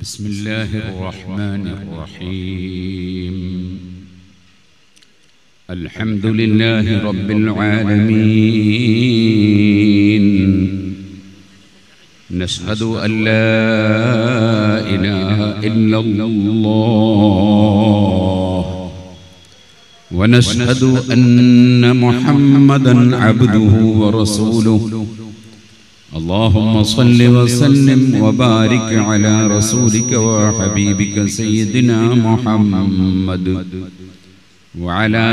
بسم الله الرحمن الرحيم. الحمد لله رب العالمين. نشهد أن لا إله إلا الله. ونشهد أن محمدا عبده ورسوله. اللهم صل وسلم وبارك على رسولك وحبيبك سيدنا محمد وعلى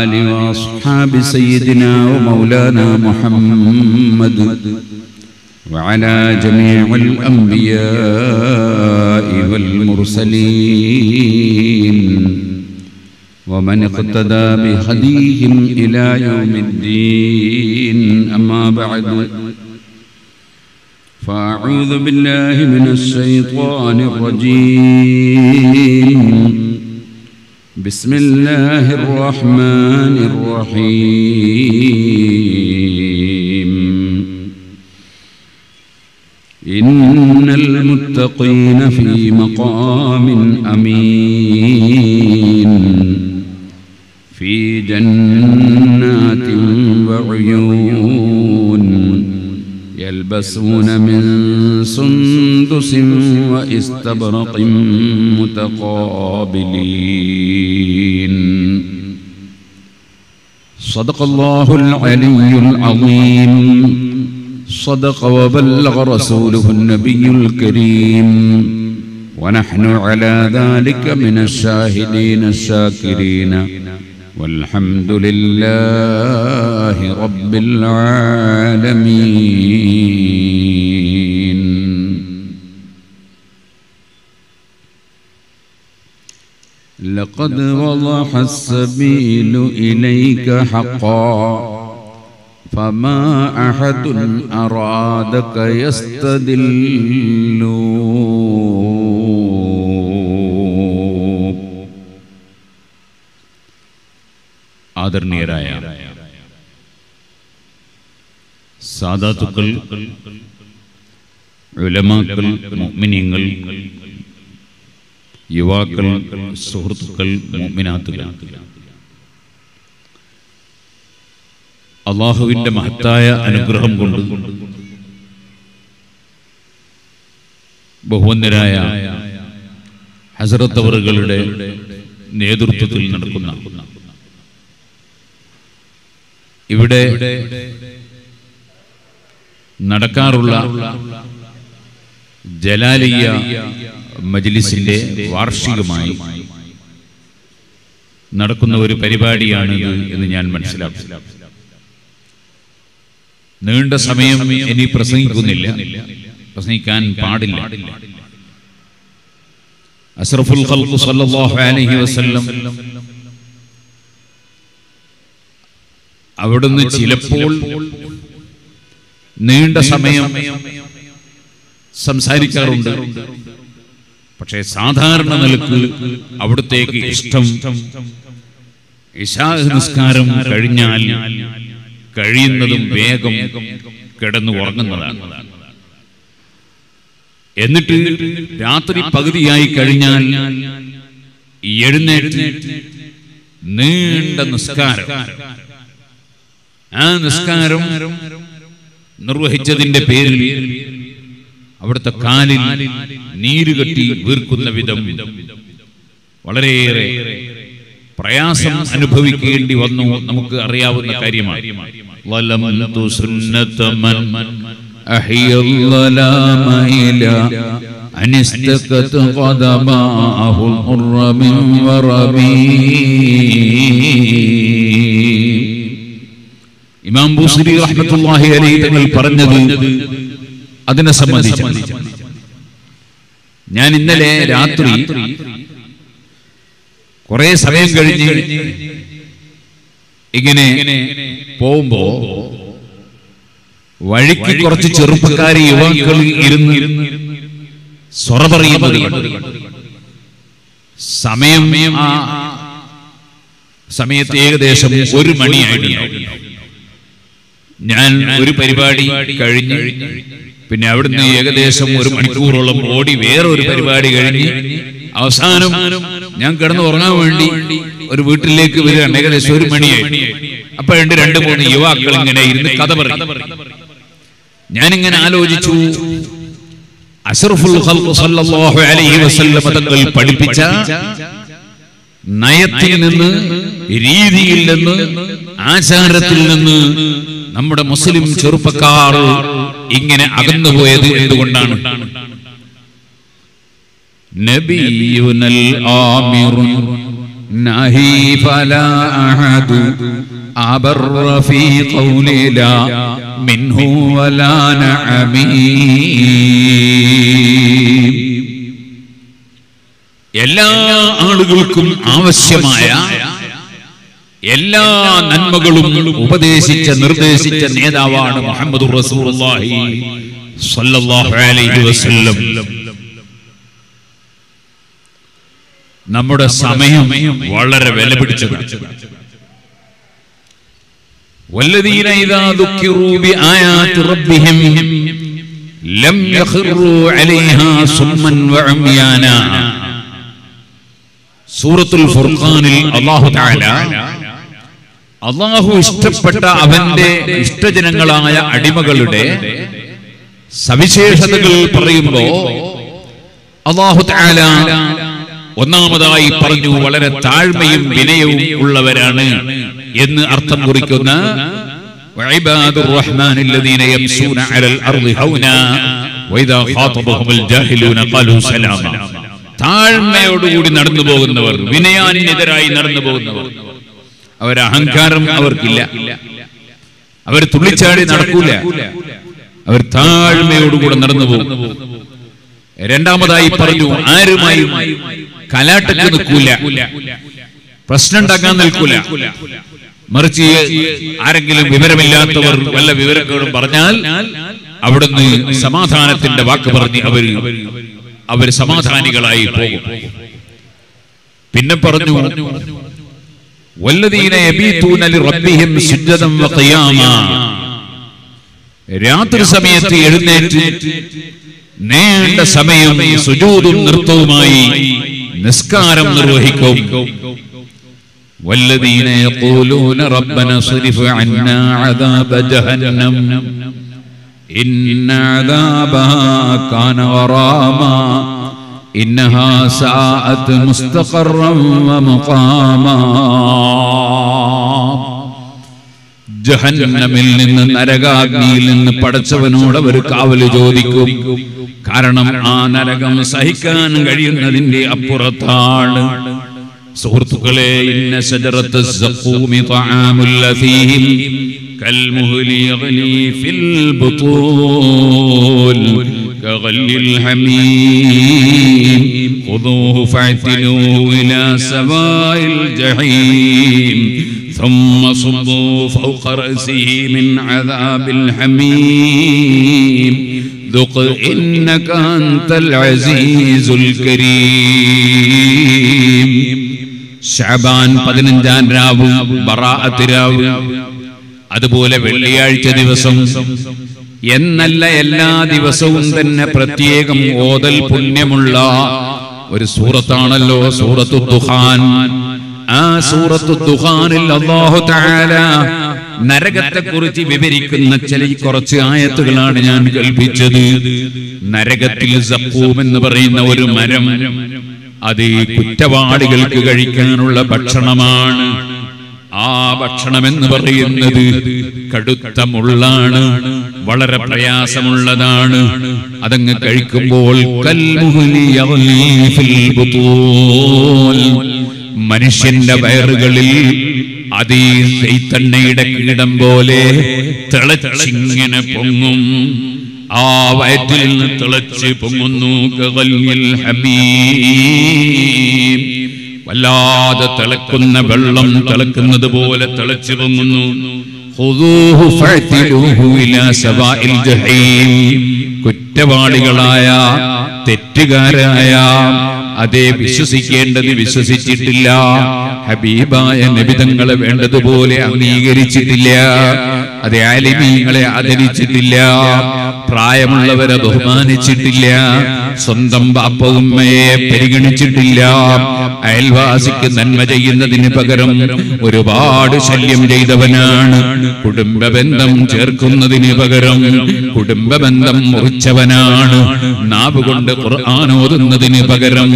آل وأصحاب سيدنا ومولانا محمد وعلى جميع الأنبياء والمرسلين ومن اقتدى بهديهم إلى يوم الدين. أما بعد فأعوذ بالله من الشيطان الرجيم. بسم الله الرحمن الرحيم. إن المتقين في مقام أمين. يلبسون من سندس واستبرق متقابلين. صدق الله العلي العظيم. صدق وبلغ رسوله النبي الكريم. ونحن على ذلك من الشاهدين الشاكرين. والحمد لله رب العالمين. لقد وضح السبيل إليك حقا فما أحد أرادك يستدل ആദരണീയരായ സാദാത്തുക്കൾ ഉലമാക്കൾ മുഅ്മിനീങ്ങൾ യുവാക്കൾ സുഹൃത്തുക്കൾ മുഅ്മിനാത്തുകൾ. അള്ളാഹുവിന്റെ മഹത്തായ അനുഗ്രഹം കൊണ്ട് ബഹുവന്ദരായ ഹസറത്തവറുകളുടെ നേതൃത്വത്തിൽ നടക്കുന്ന ഇവിടെ നടക്കാറുള്ള ജലാലിയ മജ്ലിസിന്റെ വാർഷികമായി നടക്കുന്ന ഒരു പരിപാടിയാണ് എന്ന് ഞാൻ മനസ്സിലാക്കി നീണ്ട സമയം ഇനി പ്രസംഗിക്കുന്നില്ല. പ്രസംഗിക്കാൻ പാടില്ല. അസ്രഫുൽ ഖൽഖു സല്ലല്ലാഹു അലൈഹി വസല്ലം അവിടുന്ന് ചിലപ്പോൾ നീണ്ട സമയം സംസാരിക്കാറുണ്ട്. പക്ഷേ സാധാരണ നിലയ്ക്ക് അവിടത്തേക്ക് ഇഷ്ടം ഇശാ നിസ്കാരം കഴിഞ്ഞാൽ കഴിയുന്നതും വേഗം കിടന്നു ഉറങ്ങുന്നതാണ്. എന്നിട്ട് രാത്രി പകുതിയായി കഴിഞ്ഞാൽ എഴുന്നേറ്റ് നീണ്ട നിസ്കാരം. ആ നിസ്കാരം നിർവഹിച്ചതിന്റെ പേരിൽ അവിടുത്തെ കാലിൽ നീര് കെട്ടി വീർക്കുന്ന വിധം വളരെയേറെ പ്രയാസം അനുഭവിക്കേണ്ടി വന്നു നമുക്ക് അറിയാവുന്ന കാര്യമാണ് أنستكت قدماه القر من وربي ഇമാം ബൂസരി റഹ്മത്തുള്ളാഹി അലൈഹി തങ്ങൾ പറഞ്ഞു അതിനെ സംബന്ധിച്ച് ഞാൻ ഇന്നലെ രാത്രി കുറെ സമയം കഴിഞ്ഞ് ഇങ്ങനെ പോകുമ്പോ വഴിക്ക് കുറച്ച് ചെറുപ്പക്കാരി യുവാക്കൾ ഇരുന്ന് സ്വറ പറയുന്നത് സമയം ആ സമയത്ത് ഏകദേശം ഒരു മണിയായിരുന്നു ഞാൻ ഒരു പരിപാടി കഴിഞ്ഞ് പിന്നെ അവിടുന്ന് ഏകദേശം ഒരു മണിക്കൂറോളം ഓടി വേറെ ഒരു പരിപാടി കഴിഞ്ഞ് അവസാനം ഞാൻ കിടന്ന് ഉറങ്ങാൻ വേണ്ടി ഒരു വീട്ടിലേക്ക് വരികയാണ്. ഏകദേശം ഒരു മണിയായി. അപ്പോഴുണ്ട് രണ്ട് മൂന്ന് യുവാക്കൾ ഇങ്ങനെ ഇരുന്ന് കഥ പറഞ്ഞു ഞാനിങ്ങനെ ആലോചിച്ചു. അഷറഫുൽ അലൈഹി വസല്ലം തങ്ങൾ പഠിപ്പിച്ച നയത്തിൽ നിന്ന് രീതിയിൽ നിന്ന് ആചാരത്തിൽ നിന്ന് നമ്മുടെ മുസ്ലിം ചെറുപ്പക്കാർ ഇങ്ങനെ അകന്നുപോയത് എന്തുകൊണ്ടാണ് نبينا الآمر نهي فلا أحد أبر في قول لا منه ولا نعمي എല്ലാ ആളുകൾക്കും ആവശ്യമായ എല്ലാ നന്മകളും ഉപദേശിച്ച നിർദ്ദേശിച്ച നേതാവാണ് മുഹമ്മദ് റസൂലുള്ളാഹി സ്വല്ലല്ലാഹു അലൈഹി വസല്ലം നമ്മുടെ സമയം വളരെ വില പിടിച്ചതാണ് والذين إذا ذكروا بآيات ربهم لم يخروا عليها صما وعميانا സൂറത്തുൽ ഫുർഖാനിൽ അല്ലാഹു തആല അള്ളാഹു ഇഷ്ടപ്പെട്ട അവന്റെ ഇഷ്ടജനങ്ങളായ അടിമകളുടെ സവിശേഷതകൾ പറയുമ്പോ അള്ളാഹു ഒന്നാമതായി പറഞ്ഞു വളരെ താഴ്മയും വിനയവും ഉള്ളവരാണ് എന്ന് അർത്ഥം കുറിക്കുന്ന താഴ്മയോടുകൂടി നടന്നു പോകുന്നവർ വിനയാനിതരായി നടന്നു പോകുന്നവർ അവർ അഹങ്കാരം അവർക്കില്ല. അവർ തുള്ളിച്ചാടി നടക്കൂല. അവർ താഴ്മയോടുകൂടെ നടന്നു പോകും. രണ്ടാമതായി പറഞ്ഞു ആരുമായും കലാട്ടത്തിൽ നിൽക്കൂല. പ്രശ്നം ഉണ്ടാക്കാൻ നിൽക്കൂല. മറിച്ച് ആരെങ്കിലും വിവരമില്ലാത്തവർ വല്ല വിവരങ്ങളും പറഞ്ഞാൽ അവിടുന്ന് സമാധാനത്തിന്റെ വാക്ക് പറഞ്ഞ് അവർ അവർ സമാധാനികളായി പോകും. പിന്നെ പറഞ്ഞു രാത്രി സമയത്ത് എഴുന്നേറ്റ് നീണ്ട സമയം സുജൂദും നൃത്തവുമായി നിസ്കാരം നിർവഹിക്കും والذين يقولون ربنا صرف عنا عذاب جهنم إن عذابها كان غراما إنها ساءت مستقرا ومقاما ജഹന്നമിൽ നിന്ന് നരകാഗ്നിയിൽ നിന്ന് പടച്ചവനോട് അവർ കാവല് ചോദിക്കും കാരണം ആ നരകം സഹിക്കാൻ കഴിയുന്നതിന്റെ അപ്പുറത്താണ് സുഹൃത്തുക്കളെ ഇന്ന ശജറത്ത് الزقوم طعام الأثيم كالمهل يغلي في البطون كغل الحميم خذوه فاعتلوه إلى سواء الجحيم ثم صبوا فوق رأسه من عذاب الحميم ذق إنك أنت العزيز الكريم ഷാബാൻ പതിനഞ്ചാം രാവും ബറാഅത്ത് രാവും അതുപോലെ വെള്ളിയാഴ്ച ദിവസം എന്നല്ല എല്ലാ ദിവസവും തന്നെ പ്രത്യേകം ഓതൽ പുണ്യമുള്ള ഒരു സൂറത്താണല്ലോ സൂറത്തു ദുഹാൻ ആ സൂറത്തു ദുഹാനിൽ തആല നരകത്തെ കുറിച്ച് വിവരിക്കുന്ന ചില കുറച്ച് ആയത്തുകളാണ് ഞാൻ കൽപ്പിച്ചത് നരകത്തിൽ സപ്പൂം എന്ന് പറയുന്ന ഒരു മരം അത് കുറ്റവാളികൾക്ക് കഴിക്കാനുള്ള ഭക്ഷണമാണ്. ആ ഭക്ഷണം എന്ന് പറയുന്നത് കടുത്ത മുള്ളാണ് വളരെ പ്രയാസമുള്ളതാണ്. അതങ്ങ് കഴിക്കുമ്പോൾ മനുഷ്യന്റെ വയറുകളിൽ അതീ ഈ നെയ്ത്തണ്ണയുടെ കീടം പോലെ തിളച്ചിങ്ങനെ പൊങ്ങും. ആ വയറ്റിൽ നിന്ന് തിളച്ച് പൊങ്ങുന്നു ഹമീം. വല്ലാതെ തിളക്കുന്ന വെള്ളം തിളക്കുന്നത് പോലെ തിളച്ചു പൊങ്ങുന്നു. ഖുദൂഹു ഇലാ സവാഇൽ ജഹീം. കുറ്റവാളികളായ തെറ്റുകാരായ അതെ വിശ്വസിക്കേണ്ടത് വിശ്വസിച്ചിട്ടില്ല. ഹബീബായ നിബിതങ്ങളെ വേണ്ടതുപോലെ അംഗീകരിച്ചിട്ടില്ല. അതെ ആലിമീങ്ങളെ ആദരിച്ചിട്ടില്ല. പ്രായമുള്ളവരെ ബഹുമാനിച്ചിട്ടില്ല. സ്വന്തം ബാപ്പ ഉമ്മയെ പരിഗണിച്ചിട്ടില്ല. അയൽവാസിക്ക് നന്മ ചെയ്യുന്നതിന് പകരം ഒരുപാട് ശല്യം ചെയ്തവനാണ്. കുടുംബ ബന്ധം ചേർക്കുന്നതിന് പകരം കുടുംബ ബന്ധം മുറിച്ചവനാണ്. നാവ് കൊണ്ട് ഖുർആൻ ഓതുന്നതിന് പകരം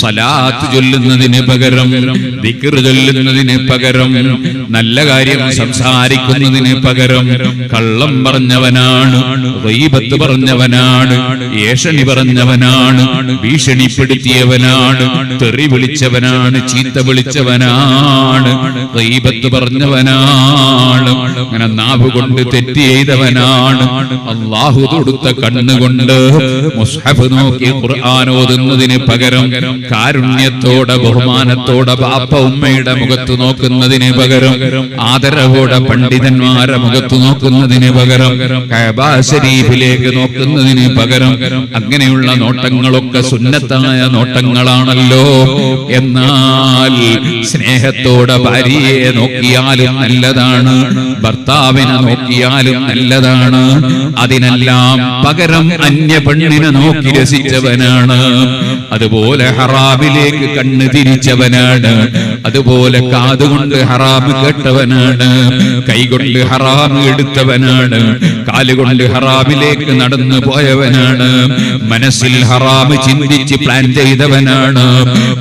സലാത്ത് ചൊല്ലുന്നതിന് പകരം ദിക്ർ ചൊല്ലുന്നതിന് പകരം നല്ല കാര്യം സംസാരിക്കുന്നതിന് പകരം കള്ളം പറഞ്ഞവനാണ് ഗൈബത്ത് പറഞ്ഞവനാണ് ഏഷണി പറഞ്ഞവനാണ് ഭീഷണിപ്പെടുത്തിയവനാണ് തെറി വിളിച്ചവനാണ് ചീത്ത വിളിച്ചവനാണ് ദൈവത്ത് പറഞ്ഞവനാണ് അങ്ങനെ നാവ് കൊണ്ട് തെറ്റ് ചെയ്തവനാണ്. അള്ളാഹു തൊടുത്ത കണ്ണുകൊണ്ട് മുസ്ഹഫ് നോക്കി ഖുർആൻ ഓതുന്നതിന് പകരം കാരുണ്യത്തോടെ ബഹുമാനത്തോടെ ബാപ്പ ഉമ്മയുടെ മുഖത്ത് നോക്കുന്നതിന് പകരം ആദരവോടെ പണ്ഡിതന്മാരെ മുഖത്ത് നോക്കുന്നതിന് പകരം ശരീഫിലേക്ക് നോക്കുന്നതിന് പകരം അങ്ങനെയുള്ള നോട്ടങ്ങളൊക്കെ സുന്നത്തായ നോട്ടങ്ങളാണല്ലോ. എന്നാൽ സ്നേഹത്തോടെ ഭാര്യയെ നോക്കിയാലും നല്ലതാണ് ഭർത്താവിനെ നോക്കിയാലും നല്ലതാണ്. അതിനെല്ലാം പകരം അന്യ പെണ്ണിനെ നോക്കി രസിച്ചവനാണ്. അതുപോലെ ഹറാബിലേക്ക് കണ്ണ് തിരിച്ചവനാണ്. അതുപോലെ കാതുകൊണ്ട് ഹറാമ് കേട്ടവനാണ് കൈകൊണ്ട് ഹറാമ് എടുത്തവനാണ് കാലുകൊണ്ട് ഹറാമിലേക്ക് നടന്നു പോയവനാണ് മനസ്സിൽ ഹറാമ് ചിന്തിച്ച് പ്ലാൻ ചെയ്തവനാണ്.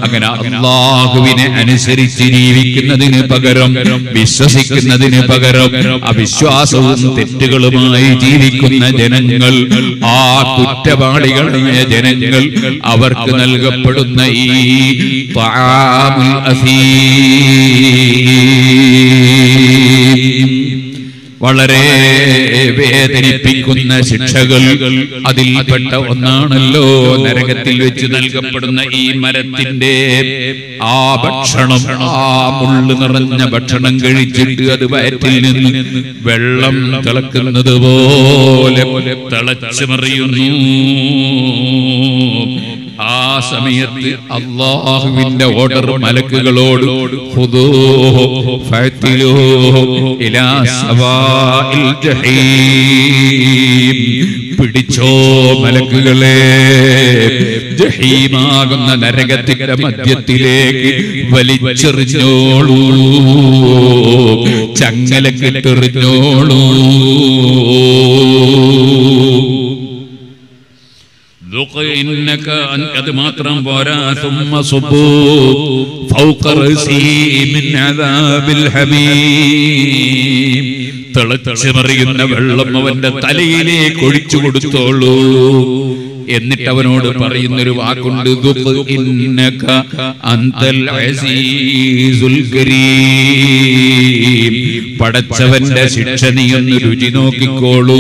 അങ്ങനെ അള്ളാഹുവിനെ അനുസരിച്ച് ജീവിക്കുന്നതിന് പകരം വിശ്വസിക്കുന്നതിന് പകരം അവിശ്വാസവും തെറ്റുകളുമായി ജീവിക്കുന്ന ജനങ്ങൾ ആ കുറ്റവാളികളായ ജനങ്ങൾ അവർക്ക് നൽകപ്പെടുന്ന ഈ ത്വആമുൽ അസീം വളരെ വേദനിപ്പിക്കുന്ന ശിക്ഷകൾ അതിൽപ്പെട്ട ഒന്നാണല്ലോ. നരകത്തിൽ വെച്ച് നൽകപ്പെടുന്ന ഈ മരത്തിന്റെ ആ ഭക്ഷണം ആ മുള്ളു നിറഞ്ഞ ഭക്ഷണം കഴിച്ചിട്ട് അത് വയറ്റിൽ നിന്ന് വെള്ളം തിളക്കുന്നത് പോലെ തിളച്ചു മറിയുന്നു ആ സമയത്ത് അള്ളാഹുവിന്റെ ഓർഡർ മലക്കുകളോട് പിടിച്ചോ മലക്കുകളെ ജഹീമാകുന്ന നരകത്തിന്റെ മധ്യത്തിലേക്ക് വലിച്ചെറിഞ്ഞോളൂ. ചങ്ങല കിട്ടെറിഞ്ഞോളൂ അത് മാത്രം പോരാ തിളച്ചു മറിയുന്ന വെള്ളം അവന്റെ തലയിലേക്ക് ഒഴിച്ചു കൊടുത്തോളൂ. എന്നിട്ട് അവനോട് പറയുന്നൊരു വാക്കുണ്ട്. പടച്ചവന്റെ ശിക്ഷ നീ ഒന്ന് രുചി നോക്കിക്കോളൂ.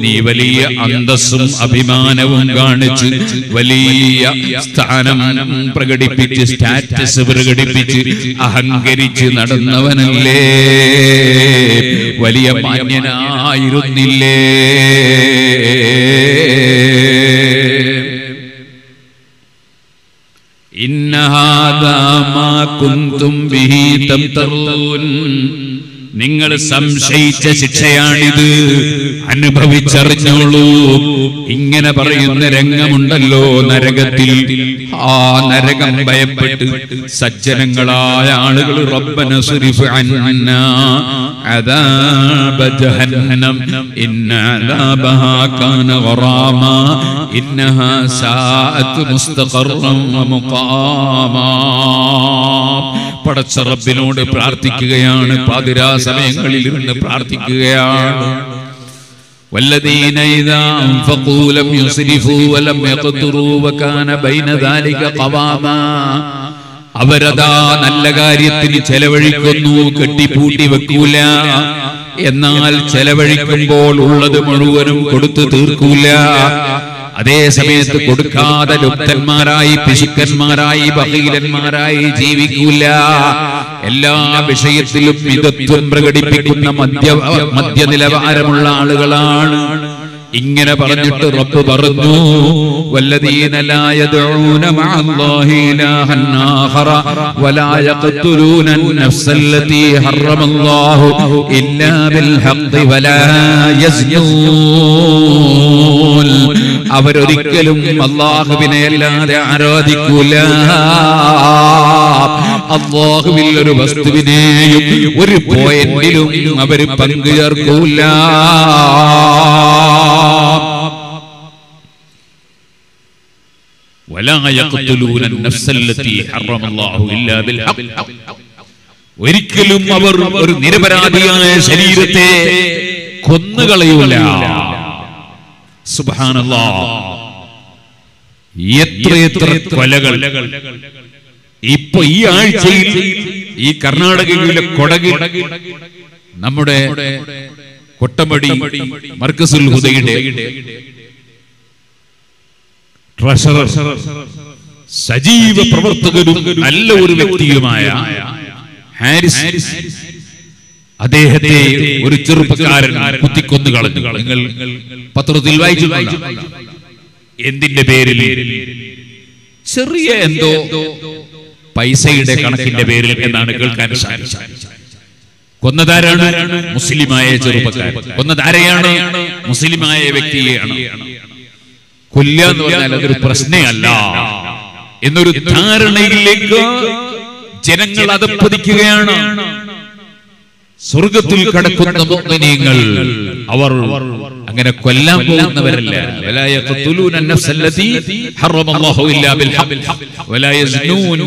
നീ വലിയ അന്തസ്സും അഭിമാനവും കാണിച്ച് വലിയ സ്ഥാനം പ്രകടിപ്പിച്ച് സ്റ്റാറ്റസ് പ്രകടിപ്പിച്ച് അഹങ്കരിച്ച് നടന്നവനല്ലേ? വലിയ മാന്യനായിരുന്നില്ലേ? കുന്തും നിങ്ങൾ സംശയിച്ച ശിക്ഷയാണിത്. അനുഭവിച്ചറിഞ്ഞോളൂ. ഇങ്ങനെ പറയുന്ന രംഗമുണ്ടല്ലോ നരകത്തിൽ. ആ നരകം ഭയപ്പെട്ട് സജ്ജനങ്ങളായ ആളുകൾ റബ്ബന സുരിഫ് ഇന്നഹാ عذابها كان غراما إنها ساءت مستقرا ومقاما പടച്ച റബ്ബിനോട് പ്രാർത്ഥിക്കുകയാണ് പാതിരാ സമയങ്ങളിൽ ഇരുന്ന് പ്രാർത്ഥിക്കുകയാണ് والذين إذا أنفقوا لم يسرفوا ولم يقتروا وكان بين ذلك قواما അവരതാ നല്ല കാര്യത്തിന് ചെലവഴിക്കുന്നു കെട്ടിപ്പൂട്ടി വെക്കൂല എന്നാൽ ചെലവഴിക്കുമ്പോൾ ഉള്ളത് മുഴുവനും കൊടുത്തു തീർക്കൂല അതേ സമയത്ത് കൊടുക്കാതെ ലുപ്തന്മാരായി പിശുക്കന്മാരായി ബഹീലന്മാരായി ജീവിക്കൂല എല്ലാ വിഷയത്തിലും മിതത്വം പ്രകടിപ്പിക്കുന്ന മദ്യ മദ്യ നിലവാരമുള്ള ആളുകളാണ് ഇങ്ങനെ പറഞ്ഞിട്ട് റബ്ബ് പറഞ്ഞു വല്ലദീന ലാ യദ്ഊന മഅല്ലാഹി ഇലാഹൻ ആഖറ വലാ യഖ്തുലൂന النفس التي حرم الله إلا بالحق ولا يزنون അവരൊരിക്കലും അള്ളാഹുവിനെ അല്ലാതെ ആരാധിക്കൂല. അള്ളാഹുവിൽ ഒരു വസ്തുവിനെയും ഒരു പോയിന്റിലും അവർ പങ്കു ചേർക്കൂല ഒരിക്കലും അവർ ഒരു നിരപരാധിയായ ശരീരത്തെ കൊന്നുകളയൂല. സുബ്ഹാനല്ലാ. എത്രയെത്ര കൊലകൾ. ഇപ്പൊ ഈ ആഴ്ചയിൽ ഈ കർണാടകയിലെ കൊടകിൽ നമ്മുടെ കൊട്ടമടി മർക്കസുൽ ഹുദയുടെ ട്രഷറർ സജീവ പ്രവർത്തകരും നല്ല ഒരു വ്യക്തിയുമായ ഹാരിസ് അദ്ദേഹത്തെ ഒരു ചെറുപ്പക്കാരൻ കുത്തിക്കൊന്നു കളഞ്ഞു നിങ്ങൾ പത്രത്തിൽ വായിച്ചു എന്തിന്റെ പേരിൽ? ചെറിയ എന്തോ പൈസയുടെ കണക്കിന്റെ പേരിൽ എന്നാണ് കേൾക്കാൻ സാധിച്ചത്. കൊന്നതാരാണ്? മുസ്ലിമായ ചെറുപ്പക്കാരൻ. കൊന്നതാരെയാണ്? മുസ്ലിമായ വ്യക്തിയെയാണ്. കൊല്ല എന്ന് പറഞ്ഞാൽ അതൊരു പ്രശ്നമല്ല. എന്നൊരു ധാരണയിലേക്ക് ജനങ്ങൾ അതപ്പതിക്കുകയാണ്. സ്വർഗത്തിൽ കടക്കുന്ന മുഅ്മിനീങ്ങൾ അവർ അങ്ങനെ കൊല്ലാൻ പോകുന്നവരല്ല? വലാ യഖ്തുലൂന അൻ-നഫ്സ അല്ലതി ഹറമല്ലാഹു ഇല്ലാ ബിൽ ഹഖ്. വലാ യസ്നൂൻ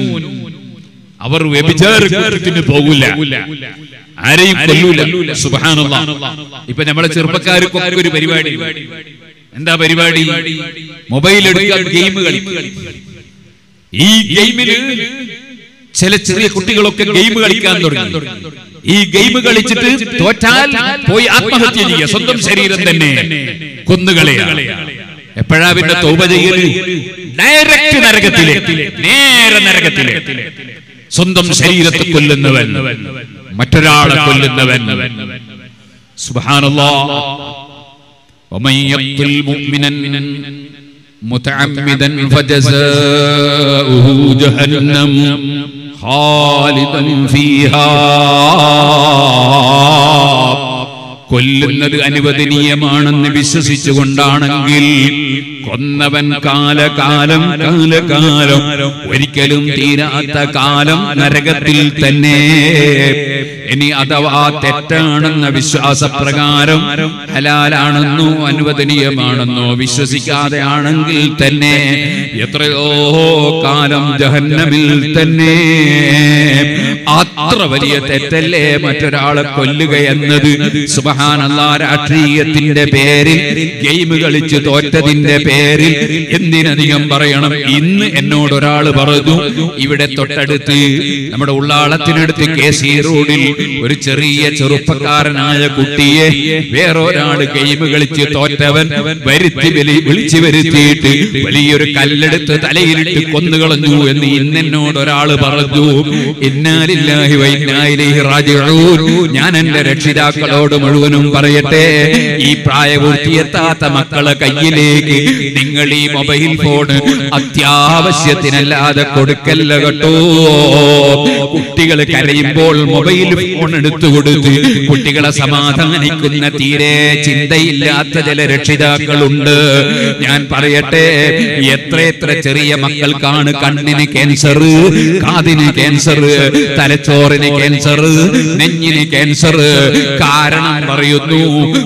അവർ വ്യഭിചാരത്തിന് പോകില്ല ആരെയും കൊല്ലൂല. സുബ്ഹാനല്ലാഹ് ഇപ്പ നമ്മളെ ചെറുപ്പക്കാർക്കൊക്കെ ഒരു പരിപാടി. എന്താ പരിപാടി? മൊബൈൽ എടുക്കാൻ ഗെയിം കളി ഈ ഗെയിമിൽ ചില ചെറിയ കുട്ടികളൊക്കെ ഗെയിം കളിക്കാൻ തുടങ്ങി. ഈ ഗെയിം കളിച്ചിട്ട് തോറ്റാൽ പോയി ആത്മഹത്യ ചെയ്യുക സ്വന്തം ശരീരം തന്നെ കൊന്നുകളയാ എപ്പോഴാ പിന്നെ തൗബ ചെയ്യല് ഡയറക്റ്റ് നരകത്തിലേക്ക് നേരെ നരകത്തിലേക്ക് സ്വന്തം ശരീരത്തെ കൊല്ലുന്നവൻ മറ്റൊരാളെ കൊല്ലുന്നവൻ സുബ്ഹാനല്ലാഹ് ومن يقتل مؤمنا متعمدا فجزاؤه جهنم خالدا فيها കൊല്ലുന്നത് അനുവദനീയമാണെന്ന് വിശ്വസിച്ചുകൊണ്ടാണെങ്കിൽ കൊന്നവൻ കാലകാലം കാലകാലം. ഒരിക്കലും തീരാത്ത കാലം നരകത്തിൽ തന്നെ. ഇനി അഥവാ തെറ്റാണെന്ന വിശ്വാസപ്രകാരം ഹലാലാണെന്നോ അനുവദനീയമാണെന്നോ വിശ്വസിക്കാതെ ആണെങ്കിൽ തന്നെ എത്രയോ കാലം ജഹന്നമിൽ തന്നെ. അത്ര വലിയ തെറ്റല്ലേ മറ്റൊരാളെ കൊല്ലുക എന്നത്? സുബഹാനല്ല രാഷ്ട്രീയത്തിന്റെ പേരിൽ ഗെയിം കളിച്ച് തോറ്റതിന്റെ പേരിൽ എന്തിനധികം പറയണം? ഇന്ന് എന്നോട് ഒരാൾ പറഞ്ഞു ഇവിടെ തൊട്ടടുത്ത് നമ്മുടെ ഉള്ളാളത്തിനടുത്ത് കെ സി റോഡിൽ ഒരു ചെറിയ ചെറുപ്പക്കാരനായ കുട്ടിയെ വേറൊരാൾ ഗെയിം കളിച്ച് തോറ്റവൻ വരുത്തി വിളിച്ചു വരുത്തിയിട്ട് വലിയൊരു കല്ലെടുത്ത് തലയിലിട്ട് കൊന്നുകളഞ്ഞു എന്ന് ഇന്നെന്നോട് ഒരാൾ പറഞ്ഞു ഇന്നാലില്ലാഹി റാജിഊൻ. ഞാൻ എന്റെ രക്ഷിതാക്കളോട് മുഴുവനും പറയട്ടെ ഈ പ്രായപൂർത്തിയെത്താത്ത മക്കളെ കയ്യിലേക്ക് നിങ്ങൾ ഈ മൊബൈൽ ഫോൺ അത്യാവശ്യത്തിനല്ലാതെ കൊടുക്കല്ല കേട്ടോ. കുട്ടികൾ കരയുമ്പോൾ മൊബൈൽ ഫോൺ എടുത്തു കൊടുത്ത് കുട്ടികളെ സമാധാനിക്കുന്ന തീരെ ചിന്തയില്ലാത്ത ചില രക്ഷിതാക്കളുണ്ട്. ഞാൻ പറയട്ടെ എത്ര എത്ര ചെറിയ മക്കൾക്കാണ് കണ്ണിന് ക്യാൻസർ കാതിന് ക്യാൻസർ തലച്ചോറിന് ക്യാൻസർ നെഞ്ഞിന് ക്യാൻസർ കാരണം പറയുന്നു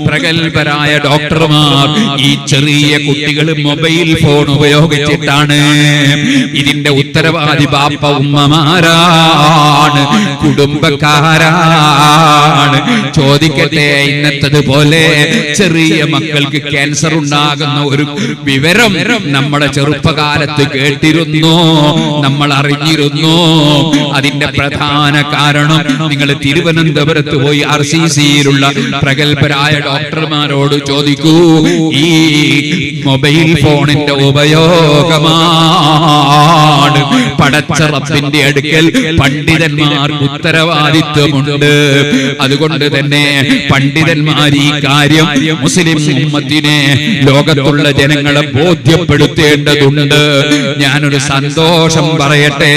പ്രഗത്ഭരായ ഡോക്ടർമാർ ഈ ചെറിയ കുട്ടികൾ മൊബൈൽ ഫോൺ ഉപയോഗിച്ചിട്ടാണ്. ഇതിന്റെ ഉത്തരവാദി ബാപ്പ ഉമ്മമാരാണ് കുടുംബക്കാരാണ്. ചോദിക്കട്ടെ ഇന്നത്തത് ചെറിയ മക്കൾക്ക് ക്യാൻസർ ഉണ്ടാകുന്ന ഒരു വിവരം നമ്മുടെ ചെറുപ്പകാലത്ത് കേട്ടിരുന്നു? നമ്മൾ അറിഞ്ഞിരുന്നു? അതിന്റെ പ്രധാന കാരണം നിങ്ങൾ തിരുവനന്തപുരത്ത് പോയി ആർ സി സിയിലുള്ള പ്രഗത്ഭരായ ഡോക്ടർമാരോട് ചോദിക്കൂ. ഈ മൊബൈൽ ഫോണിന്റെ ഉപയോഗമാണ്. പടച്ച റബ്ബിന്റെ അടുക്കൽ പണ്ഡിതന്മാർക്ക് ഉത്തരവാദിത്വമുണ്ട്. അതുകൊണ്ട് തന്നെ പണ്ഡിതന്മാർ ഈ കാര്യം മുസ്ലിം ഉമ്മത്തിനെ ലോകത്തുള്ള ജനങ്ങളെ ബോധ്യപ്പെടുത്തേണ്ടതുണ്ട്. ഞാനൊരു സന്തോഷം പറയട്ടെ.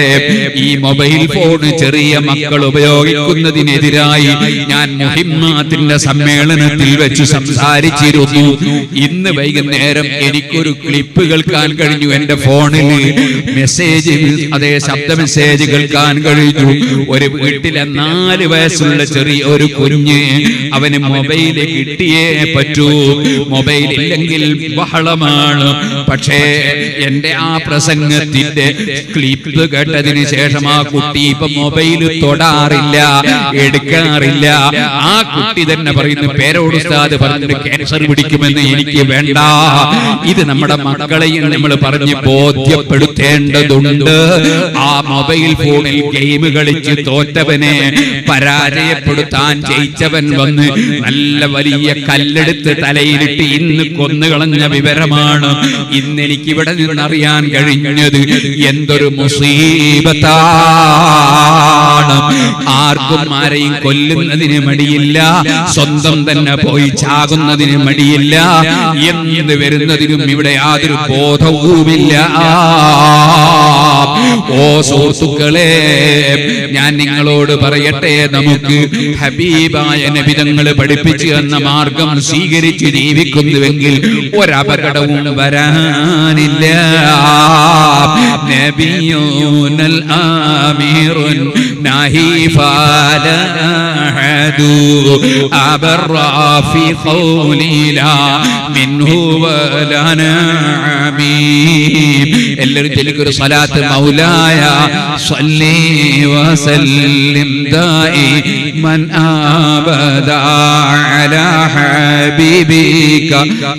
ഈ മൊബൈൽ ഫോൺ ചെറിയ മക്കൾ ഉപയോഗിക്കുന്നതിനെതിരായി ഞാൻ മുഹിമ്മാത്തിന്റെ സമ്മേളനത്തിൽ വെച്ച് സംസാരിച്ചിരുന്നു. ഇന്ന് വൈകുന്നേരം എനിക്കൊരു ക്ലിപ്പ് കേൾക്കാൻ കഴിഞ്ഞു എന്റെ ഫോണിൽ മെസ്സേജ് അതേ ശബ്ദ മെസ്സേജ് കേൾക്കാൻ കഴിഞ്ഞു. ഒരു വീട്ടിലെ നാല് വയസ്സുള്ള ചെറിയ ഒരു കുഞ്ഞ് അവന് മൊബൈൽ കിട്ടിയേ പറ്റൂ. മൊബൈൽ ഇല്ലെങ്കിൽ ബഹളമാണ്. പക്ഷേ എന്റെ ആ പ്രസംഗത്തിന്റെ ക്ലിപ്പ് കേട്ടതിന് ശേഷം ആ കുട്ടി ഇപ്പൊ മൊബൈൽ തൊടാറില്ല എടുക്കാറില്ല. ആ കുട്ടി തന്നെ പറയുന്നു പേരോട് ഉസ്താദ് പറഞ്ഞിട്ട് ക്യാൻസർ പിടിക്കുമെന്ന് എനിക്ക് വേണ്ട. ഇത് നമ്മുടെ മക്കളെയും നമ്മൾ പറഞ്ഞ് ബോധ്യപ്പെടുത്തേണ്ടതുണ്ട്. ആ മൊബൈൽ ഫോണിൽ ഗെയിം കളിച്ച് തോറ്റവനെ പരാജയപ്പെടുത്താൻ ജയിച്ചവൻ വന്ന് നല്ല വലിയ കല്ലെടുത്ത് തലയിലിട്ട് ഇന്ന് കൊന്നുകളഞ്ഞ വിവരമാണ്. ഇന്ന് ഇവിടെ നിന്നറിയാൻ കഴിഞ്ഞത് എന്തൊരു മുസീബത്താണ് ആർക്കും ആരെയും കൊല്ലുന്നതിന് മടിയില്ല. സ്വന്തം തന്നെ പോയി ചാകുന്നതിന് മടിയില്ല. എന്ന് വരുന്നതിനും ഇവിടെ യാതൊരു ബോധവുമില്ല. ഓ സുഹൃത്തുക്കളെ ഞാൻ നിങ്ങളോട് പറയട്ടെ. നമുക്ക് ഹബീബായ നബിതങ്ങൾ പഠിപ്പിച്ചു എന്ന മാർഗം സ്വീകരിച്ച് ജീവിക്കുന്നുവെങ്കിൽ ഒരപകടവും വരാനില്ല. നബിയൂനൽ ആമീറുൻ نهي فلا أحد أبر في قولي لا منه ولا نعمي. اللي رجلك صلاة مولاي صلي وسلم دائما أبدا على حبيبك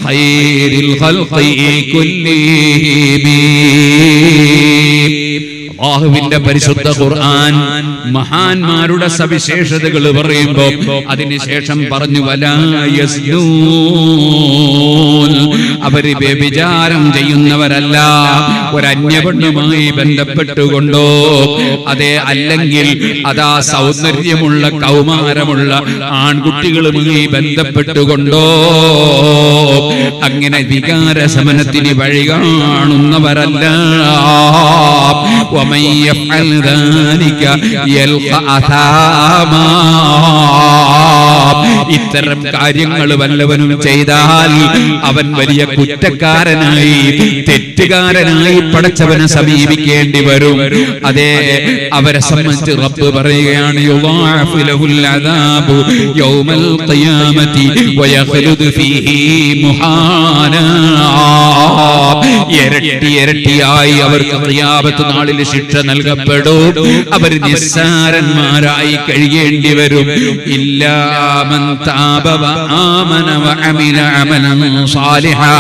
خير الخلق كلهم. അള്ളാഹുവിന്റെ പരിശുദ്ധ ഖുർആൻ മഹാന്മാരുടെ സവിശേഷതകൾ പറയുമ്പോ അതിനുശേഷം പറഞ്ഞു അവർ വ്യഭിചാരം ചെയ്യുന്നവരല്ല ഒരന്യപെണ്ണുമായി ബന്ധപ്പെട്ടുകൊണ്ടോ അതെ അല്ലെങ്കിൽ അതാ സൗന്ദര്യമുള്ള കൗമാരമുള്ള ആൺകുട്ടികളുമായി ബന്ധപ്പെട്ടുകൊണ്ടോ അങ്ങനെ വികാര സമനത്തിന് വഴി കാണുന്നവരല്ല. ومن يفعل ذلك يلقى أثاما ഇത്തരം കാര്യങ്ങൾ വല്ലവനും ചെയ്താൽ അവൻ വലിയ കുറ്റക്കാരനായി തെറ്റുകാരനായി പടച്ചവനെ സമീപിക്കേണ്ടി വരും അതെ അവരെ സംബന്ധിച്ച് റബ്ബ് പറയുകയാണ് യുളാഫു ലഹുൽ അദാബു യൗമൽ ഖിയാമത്തി വയഖ്ലുദ് ഫീഹി മുഹാനാ ഇരട്ടി ഇരട്ടിയായി അവർക്ക് ഖിയാമത്ത് നാളിൽ ശിക്ഷ നൽകപ്പെടും. അവർ നിസ്സാരന്മാരായി കഴിയേണ്ടി വരും ഇല്ലാമൻ താബ വആമന വഅമില അമലൻ സാലിഹാ.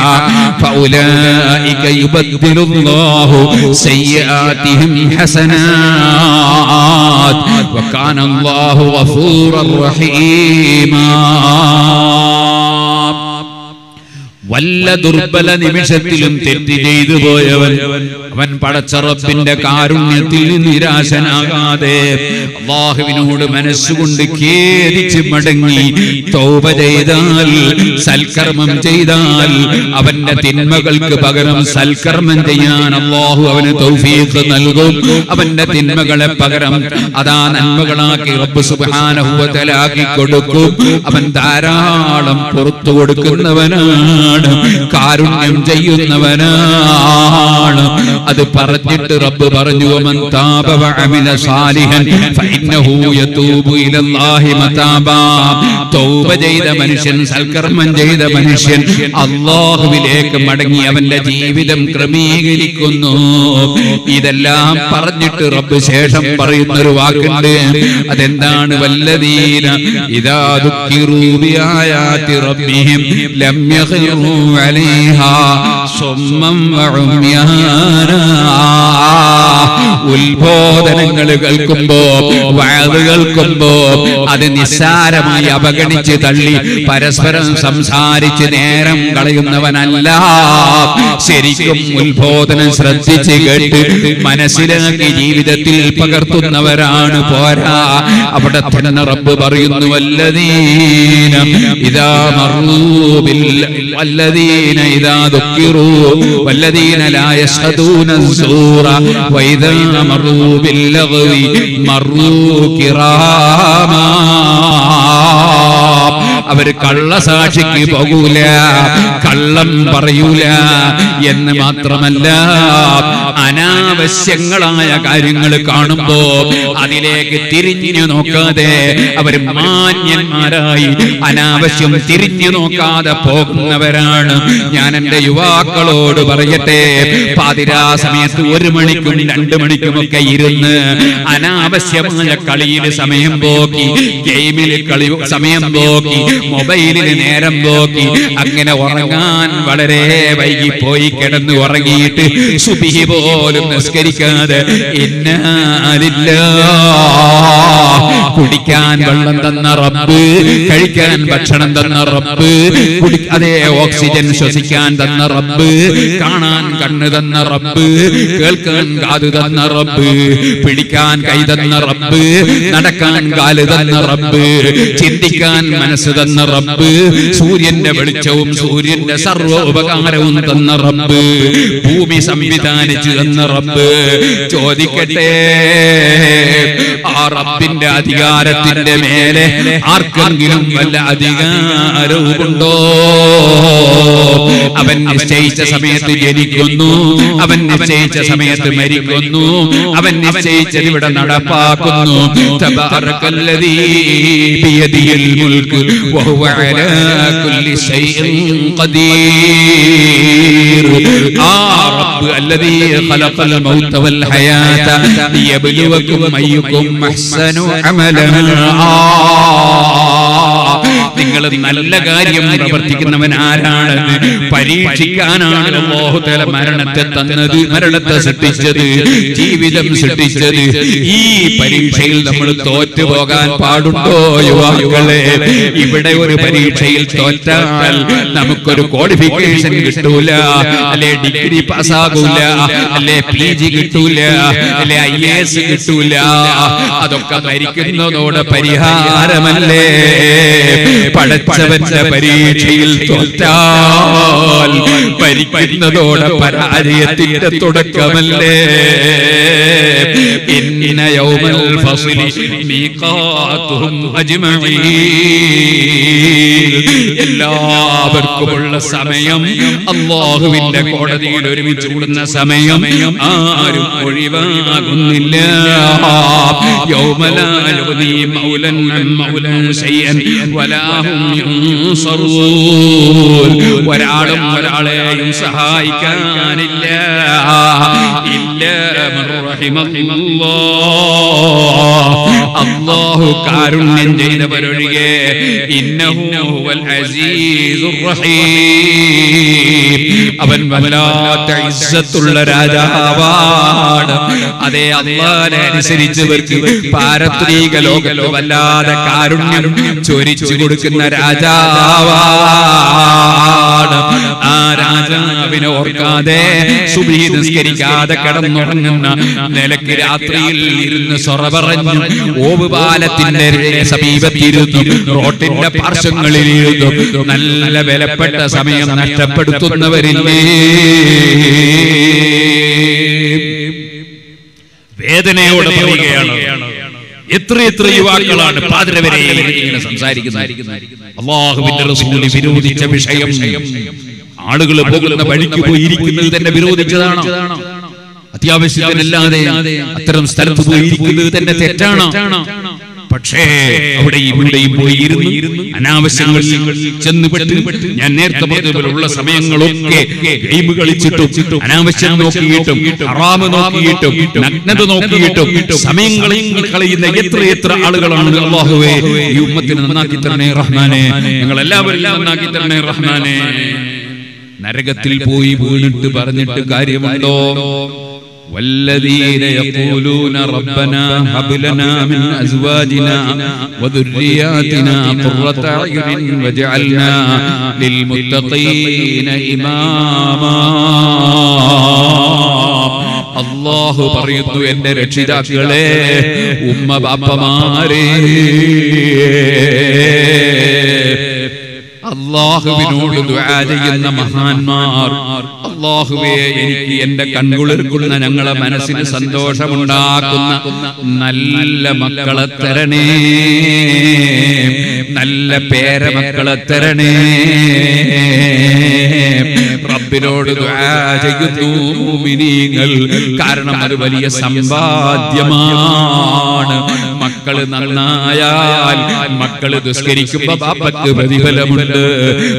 ഫൗലൈക യുബദ്ദിലുല്ലാഹു സയ്യിആതിഹിം ഹസനാത്. വകാന അല്ലാഹു ഗഫൂറർ റഹീമാ. വല്ല ദുർബല നിമിഷത്തിലും തെറ്റ് ചെയ്തു പോയവൻ അവൻ പടച്ചറപ്പിന്റെ കാരുണ്യത്തിൽ നിരാശനാകാതെ അള്ളാഹുവിനോട് മനസ്സുകൊണ്ട് ഖേദിച്ച് മടങ്ങി തോപ ചെയ്താൽ സൽക്കർമ്മം ചെയ്താൽ അവന്റെ തിന്മകൾക്ക് പകരം സൽക്കർമ്മം ചെയ്യാൻ അള്ളാഹു അവന് തൗഫീഖ് നൽകും. അവന്റെ തിന്മകളെ പകരം അതാ നന്മകളാക്കി റബ്ബ് സുബാനഹുവലാക്കി കൊടുക്കും. അവൻ ധാരാളം പുറത്തു കൊടുക്കുന്നവനാണ് കാരുണ്യം ചെയ്യുന്നവനാണ്. അത് പറഞ്ഞിട്ട് റബ്ബ് പറഞ്ഞു "വമൻ താബ വഅമില സാലിഹൻ ഫഇന്നഹു യതൂബു ഇലല്ലാഹി മതാബ. തൗബ ചെയ്ത മനുഷ്യൻ സൽക്കർമ്മം ചെയ്ത മനുഷ്യൻ അള്ളാഹുവിലേക്ക് മടങ്ങി അവന്റെ ജീവിതം ക്രമീകരിക്കുന്നു. ഇതെല്ലാം പറഞ്ഞിട്ട് റബ്ബ് ശേഷം പറയുന്ന ഒരു വാക്കുണ്ട്. അതെന്താണ്? വല്ലതീന ഇതാ ദുഃഖിറൂ ബിആയാതി റബ്ബിഹിം ലം യഖിറൂ അലൈഹാ സുമ്മം വഉമ്യാനാ ഉത്ബോധനങ്ങൾ കേൾക്കുമ്പോ വയത് കേൾക്കുമ്പോ അത് നിസ്സാരമായി അവഗണിച്ച് തള്ളി പരസ്പരം സംസാരിച്ച് നേരം കളയുന്നവനല്ല. ശരിക്കും ഉത്ബോധനം ശ്രദ്ധിച്ച് കേട്ട് മനസ്സിലാക്കി ജീവിതത്തിൽ പകർത്തുന്നവരാണ് പോരാ. അവിടെ തന്നെ റബ്ബ് പറയുന്നു വല്ലതീന ഇതാ മറൂബിൽ വല്ലതീന ഇതാ ദുഃഖിറൂ വല്ലതീന ലാ يقولون وإذا مروا باللغو مروا كراما. അവർ കള്ളസാക്ഷിക്ക് പോകൂല കള്ളം പറയൂല എന്ന് മാത്രമല്ല അനാവശ്യങ്ങളായ കാര്യങ്ങൾ കാണുമ്പോ അതിലേക്ക് തിരിഞ്ഞു നോക്കാതെ അവർ മാന്യന്മാരായി അനാവശ്യം തിരിഞ്ഞു നോക്കാതെ പോകുന്നവരാണ്. ഞാൻ എന്റെ യുവാക്കളോട് പറയട്ടെ പാതിരാ സമയത്ത് ഒരു മണിക്കും രണ്ടു മണിക്കുമൊക്കെ ഇരുന്ന് അനാവശ്യമായ കളിയിൽ സമയം പോക്കി ഗെയിമിൽ കളി സമയം പോക്കി മൊബൈലിൽ നേരം നോക്കി അങ്ങനെ ഉറങ്ങാൻ വളരെ വൈകി പോയി കിടന്ന് ഉറങ്ങിയിട്ട് സുബിഹി പോലും നിസ്കരിക്കാതെ ഇന്നാലില്ല. കുടിക്കാൻ വെള്ളം തന്ന റബ്ബ് കഴിക്കാൻ ഭക്ഷണം തന്ന റബ്ബ് അതേ ഓക്സിജൻ ശ്വസിക്കാൻ തന്ന റബ്ബ് കാണാൻ കണ്ണ് തന്ന റബ്ബ് കേൾക്കാൻ കാത് തന്ന റബ്ബ് പിടിക്കാൻ കൈ തന്ന റബ്ബ് നടക്കാൻ കാൽ തന്ന റബ്ബ് ചിന്തിക്കാൻ മനസ്സ് റബ്ബ് സൂര്യന്റെ വെളിച്ചവും സൂര്യന്റെ സർവ ഉപകാരവും തന്ന റബ്ബ് ഭൂമി സംവിധാനിച്ചു തന്ന റബ്ബ്. ചോദിക്കട്ടെ ആ റബ്ബിന്റെ അധികാരത്തിന്റെ മേലെ ആർക്കെങ്കിലും വല്ല അധികാരവുമുണ്ടോ? അവൻ നിശ്ചയിച്ച സമയത്ത് ജനിക്കുന്നു അവൻ നിശ്ചയിച്ച സമയത്ത് മരിക്കുന്നു അവൻ നിശ്ചയിച്ചത് ഇവിടെ നടപ്പാക്കുന്നു. وهو على كل شيء قدير. آه رب آه، الذي خلق الموت والحياة. ليبلوكم أيكم أحسن عملا. آه. നിങ്ങൾ നല്ല കാര്യം പ്രവർത്തിക്കുന്നവൻ ആരാണ്? പരീക്ഷിക്കാനാണ് അല്ലാഹുതആല മരണത്തെ തന്നത് മരണത്തെ സൃഷ്ടിച്ചത് ജീവിതം സൃഷ്ടിച്ചത്. ഈ പരീക്ഷയിൽ നമ്മൾ തോറ്റു പോകാൻ പാടുണ്ടോ യുവാക്കളെ? ഇവിടെ ഒരു പരീക്ഷയിൽ തോറ്റാൽ നമുക്കൊരു ക്വാളിഫിക്കേഷൻ കിട്ടൂല അല്ലെ ഡിഗ്രി പാസ്സാകൂല അല്ലെ പി ജി കിട്ടൂല അല്ലെ ഐ എസ് കിട്ടൂല. അതൊക്കെ ഭരിക്കുന്നതോടെ പരിഹാരമല്ലേ? പടച്ചവന്റെ പരീക്ഷയിൽ തോറ്റാൽ പരാജയത്തിന്റെ തുടക്കമല്ലേ? ഇന്ന യൗമൽ ഫസ്ലി അജ്മഈൻ. എല്ലാവർക്കുമുള്ള സമയം. അള്ളാഹുവിന്റെ കോടതിയിൽ ഒരുമിച്ച് കൂടുന്ന സമയം. ആരും ഒഴിവാകുന്നില്ല. ഒരാളും ഒരാളെയും സഹായിക്കാനില്ല. ഇല്ല അല്ലാഹു കാരുണ്യം ചെയ്തവരൊഴികെ إنه هو العزيز الرحيم. അവൻ വല്ലാത്ത ഇസ്സത്തുള്ള രാജാവാണ്. അതേ അള്ളാനെ അനുസരിച്ചവർക്ക് പാരത്രീക ലോകത്ത് വല്ലാതെ കാരുണ്യം ചൊരിച്ചു കൊടുക്കുന്ന രാജാവാണ്. ആ രാജാവിനെ ഓർക്കാതെ സുബീ നിസ്കരിക്കാതെ കിടന്നുറങ്ങുന്ന നിലയ്ക്ക് രാത്രിയിൽ ഇരുന്ന് സൊറ ഓവുപാലത്തിന്റെ ഓവ് പാലത്തിന്റെ സമീപത്തിരുന്നു. റോട്ടിന്റെ പാർശ്വങ്ങളിൽ ഇരുന്നു. നല്ല വിലപ്പെട്ട സമയം വേദനയോടെ പറയുകയാണ്. എത്ര എത്ര യുവാക്കളാണ് പാതിരവരെ ഇങ്ങനെ സംസാരിക്കുന്നത്. അള്ളാഹുവിന്റെ റസൂൽ വിരോധിച്ച വിഷയം. ആളുകൾ പോകുന്ന വഴിക്ക് പോയി ഇരിക്കുന്നത് തന്നെ വിരോധിച്ചതാണ്? അത്യാവശ്യത്തിനല്ലാതെ അത്തരം സ്ഥലത്ത് പോയി ഇരിക്കുന്നത് തന്നെ തെറ്റാണ്? പക്ഷേ അവിടെയും ഇവിടെയും പോയി ഇരുന്ന് അനാവശ്യങ്ങളിൽ ചെന്ന് പെട്ട് ഞാൻ നേരത്തെ പറഞ്ഞതുപോലുള്ള സമയങ്ങളൊക്കെ ഗെയിം കളിച്ചിട്ടും അനാവശ്യം നോക്കിയിട്ടും അറാമ് നോക്കിയിട്ടും നഗ്നത നോക്കിയിട്ടും സമയങ്ങളിൽ കളയുന്ന എത്ര എത്ര ആളുകളാണ് അള്ളാഹുവേ ഈ ഉമ്മത്തിന് നന്നാക്കി തരണേ റഹ്മാനെ. ഞങ്ങൾ എല്ലാവരും നന്നാക്കി തരണേ റഹ്മാനെ. നരകത്തിൽ പോയി വീണിട്ട് പറഞ്ഞിട്ട് കാര്യമുണ്ടോ? والذين يقولون ربنا هب لنا من ازواجنا وذرياتنا قرة اعين واجعلنا للمتقين اماما അള്ളാഹു പറയുന്നു എന്റെ രക്ഷിതാക്കളെ ഉമ്മ ബാപ്പമാരെ അള്ളാഹുവിനോട് ചെയ്യുന്ന മഹാന്മാർ. അള്ളാഹുവേ എനിക്ക് എന്റെ കൺകുളിർക്കുന്ന ഞങ്ങളെ മനസ്സിന് സന്തോഷമുണ്ടാക്കുന്ന നല്ല മക്കളെ തരണേ. നല്ല പേരമക്കളെ തരണേ. റബ്ബിനോട് ചെയ്യുന്നു കാരണം അത് വലിയ സമ്പാദ്യമാണ്. മക്കൾ നന്നായാൽ മക്കൾ ദുഷ്കരിക്കുമ്പോ ബാപ്പക്ക് പ്രതിഫലമുണ്ട്.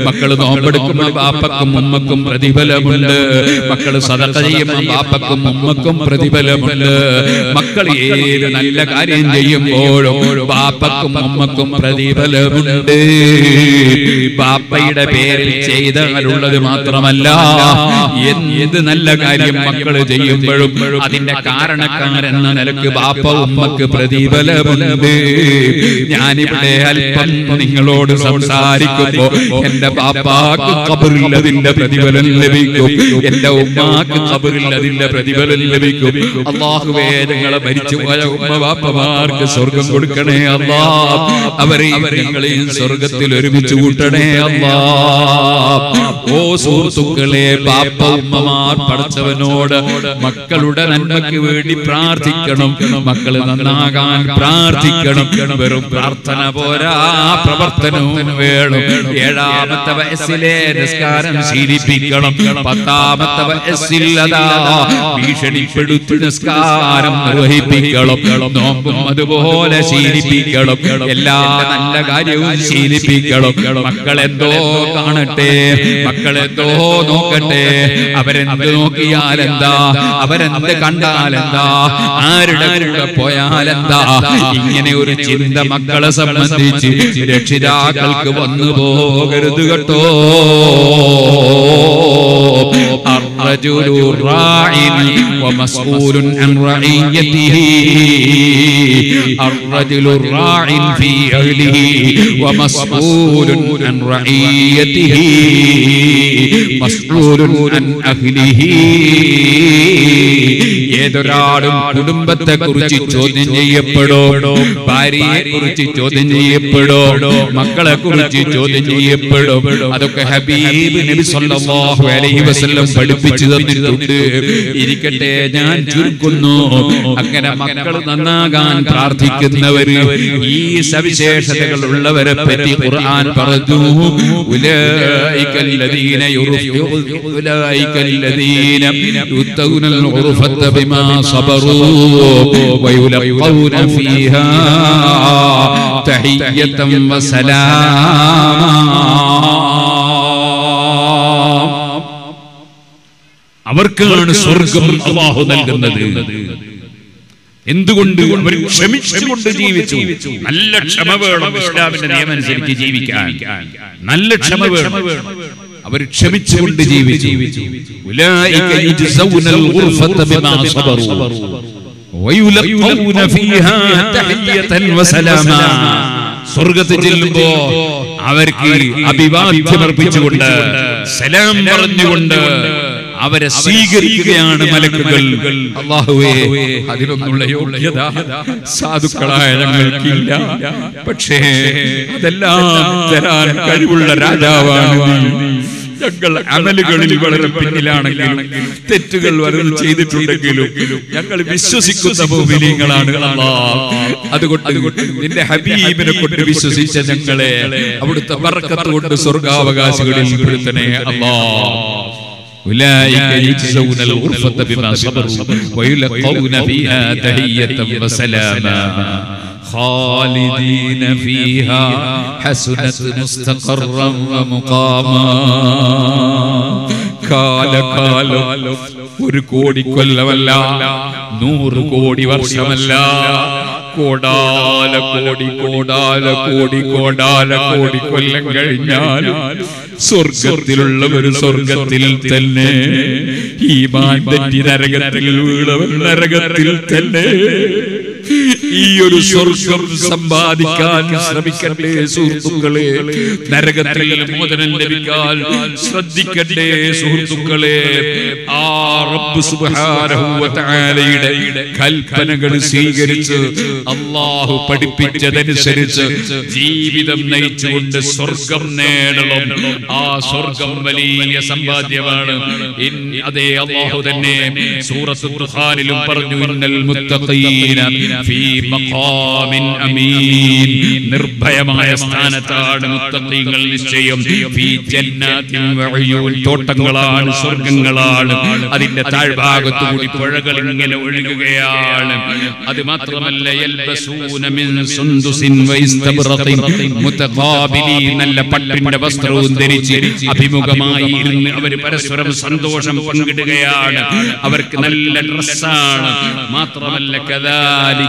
മക്കൾ നോമ്പെടുക്കുമ്പോ ബാപ്പക്കും ഉമ്മക്കും പ്രതിഫലമുണ്ട്. മക്കൾ സദഖ ചെയ്യുമ്പോ ബാപ്പക്കും ഉമ്മക്കും പ്രതിഫലമുണ്ട്. മക്കൾ ഏത് നല്ല കാര്യം ചെയ്യുമ്പോഴും ബാപ്പക്കും ഉമ്മക്കും പ്രതിഫലമുണ്ട്. ബാപ്പയുടെ പേരിൽ ചെയ്താലുള്ളത് മാത്രമല്ല എന്ത് നല്ല കാര്യം മക്കൾ ചെയ്യുമ്പോഴും അതിന്റെ കാരണക്കാരെന്ന നിലയ്ക്ക് ബാപ്പ ഉമ്മക്ക് പ്രതിഫലമുണ്ട്. ഞാനിവിടെ അല്പം നിങ്ങളോട് സംസാരിക്കുമ്പോ എന്റെ പാപ്പാക്ക് കബറില്ലതിന്റെ പ്രതിഫലം ലഭിക്കും. എന്റെ ഉമ്മാക്ക് കബറില്ലതിന്റെ പ്രതിഫലം ലഭിക്കും. അള്ളാഹുവേ നിങ്ങളെ മരിച്ചുപോയ ഉമ്മ ബാപ്പമാർക്ക് സ്വർഗം കൊടുക്കണേ അല്ലാ അവരെ ഞങ്ങളെയും സ്വർഗത്തിൽ ഒരുമിച്ച് കൂട്ടണേ അല്ലാ ഓ സുഹൃത്തുക്കളെ പാപ്പ ഉമ്മമാർ പഠിച്ചവനോട് മക്കളുടെ നന്മയ്ക്ക് വേണ്ടി പ്രാർത്ഥിക്കണം. മക്കൾ നന്നാകാൻ പ്രാർത്ഥിക്കണം വെറും പ്രാർത്ഥന പോരാ. പ്രവർത്തനവും വേണം ഏഴാമത്തെ വയസ്സിലെ നിസ്കാരം ശീലിപ്പിക്കണം. പത്താമത്തെ വയസ്സിൽ ഭീഷണിപ്പെടുത്തി നിസ്കാരം നിർവഹിപ്പിക്കണം. നോമ്പും അതുപോലെ ശീലിപ്പിക്കണം. എല്ലാ നല്ല കാര്യവും ശീലിപ്പിക്കണം. മക്കളെന്തോ കാണട്ടെ. മക്കളെന്തോ നോക്കട്ടെ. അവരെന്ത് നോക്കിയാലെന്താ? അവരെന്ത് കണ്ടാലെന്താ? ആരുടെ കൂടെ പോയാലെന്താ? ഇങ്ങനെ ഒരു ചിന്ത മക്കളെ സംബന്ധിച്ച് രക്ഷിതാക്കൾക്ക് വന്നു പോകരുത് കേട്ടോ. ഏതൊരാളും കുടുംബത്തെ കുറിച്ച് ചോദ്യം ചെയ്യപ്പെടും? ഭാര്യയെ കുറിച്ച് ചോദ്യം ചെയ്യപ്പെടോ. മക്കളെ കുറിച്ച് ചോദ്യം ചെയ്യപ്പെടോ. അതൊക്കെ ഹബീബ് നബി സല്ലല്ലാഹു അലൈഹി വസല്ലം പഠിപ്പിച്ചു തന്നിട്ടുണ്ട് ഇരിക്കട്ടെ ഞാൻ ചുരുക്കുന്നു. അങ്ങനെ മക്കൾ നന്നാകാൻ പ്രാർത്ഥിക്കുന്നവര് ഈ സവിശേഷതകൾ ഉള്ളവരെ പറ്റി ഖുർആൻ പറഞ്ഞു. ഉലൈകല്ലദീന യുറഫു ഉലൈകല്ലദീന യുത്തൗനൽ ഉർഫത ബിമാ സബറൂ വയുലഖൗന ഫീഹാ تحية വസലാമ. അവർക്കാണ് സ്വർഗം അള്ളാഹു നൽകുന്നത്. എന്തുകൊണ്ട് അവർ ക്ഷമിച്ചുകൊണ്ട് ജീവിച്ചു? നല്ല ക്ഷമ വേണം ഇസ്ലാമിന്റെ നിയമം അനുസരിച്ച് ജീവിക്കാൻ. നല്ല ക്ഷമ വേണം. അവർ ക്ഷമിച്ചുകൊണ്ട് ജീവിച്ചു. സ്വർഗത്തിൽ ചെല്ലുമ്പോ അവർക്ക് അഭിവാദ്യമർപ്പിച്ചുകൊണ്ട് സലാം പറഞ്ഞുകൊണ്ട് അവരെ സ്വീകരിക്കുകയാണ് മലക്കുകൾ. അള്ളാഹുവേ അതിനൊന്നുള്ള യോഗ്യത സാധുക്കളായ ഞങ്ങൾക്കില്ല. പക്ഷേ അതെല്ലാം തരാൻ കഴിവുള്ള രാജാവാണ് നീ. ഞങ്ങൾ അമലുകളിൽ വളരെ പിന്നിലാണെങ്കിലും തെറ്റുകൾ വരും ചെയ്തിട്ടുണ്ടെങ്കിലും ഞങ്ങൾ വിശ്വസിക്കുന്ന ഭൂമിലീങ്ങളാണ് അതുകൊണ്ട് നിന്റെ ഹബീബിനെ കൊണ്ട് വിശ്വസിച്ച ഞങ്ങളെ അവിടുത്തെ ബർക്കത്ത് കൊണ്ട് സ്വർഗാവകാശികളിൽ പെടുത്തണേ അല്ലാ أولئك يجزون الغرفة بما صبروا ويلقون فيها تحية وسلاما خالدين فيها حسنت مستقرا ومقاما കാലകാലം ഒരു കോടി കൊല്ലമല്ല നൂറ് കോടി വർഷമല്ല കോടാല കോടി കോടാല കോടി കോടാല കോടി കൊല്ലം കഴിഞ്ഞാൽ സ്വർഗത്തിലുള്ള ഒരു സ്വർഗത്തിൽ തന്നെ ഈ മാറ്റി നരകത്തിൽ വീണവൻ നരകത്തിൽ തന്നെ ഈ ഒരു സ്വർഗം സമ്പാദിക്കാൻ ശ്രമിക്കട്ടെ സുഹൃത്തുക്കളെ. നരകത്തിൽ മോചനം ലഭിക്കാൻ ശ്രദ്ധിക്കട്ടെ സുഹൃത്തുക്കളെ. ആ റബ്ബ് സുബ്ഹാനഹു വ തആലയുടെ കൽപ്പനകൾ സ്വീകരിച്ച് അള്ളാഹു പഠിപ്പിച്ചതനുസരിച്ച് ജീവിതം നയിച്ചുകൊണ്ട് സ്വർഗം നേടണം. ആ സ്വർഗം വലിയ സമ്പാദ്യമാണ്. അതേ അള്ളാഹു തന്നെ സൂറത്ത് പറഞ്ഞു ഇന്നൽ മുത്തഖീന നിർഭയമായ സ്ഥാനത്താണ് മുത്തഖീങ്ങൾ നിശ്ചയം. തോട്ടങ്ങളാണ് സ്വർഗങ്ങളാണ് അതിന്റെ താഴ്ഭാഗത്തു കൂടി പുഴകൾ ഇങ്ങനെ ഒഴുകുകയാണ്. അത് മാത്രമല്ല നല്ല പട്ടിന്റെ വസ്ത്രവും ധരിച്ച് അഭിമുഖമായി ഇരുന്ന് അവർ പരസ്പരം സന്തോഷം പങ്കിടുകയാണ്. അവർക്ക് നല്ല ഡ്രസ്സാണ്. മാത്രമല്ല ഐൻ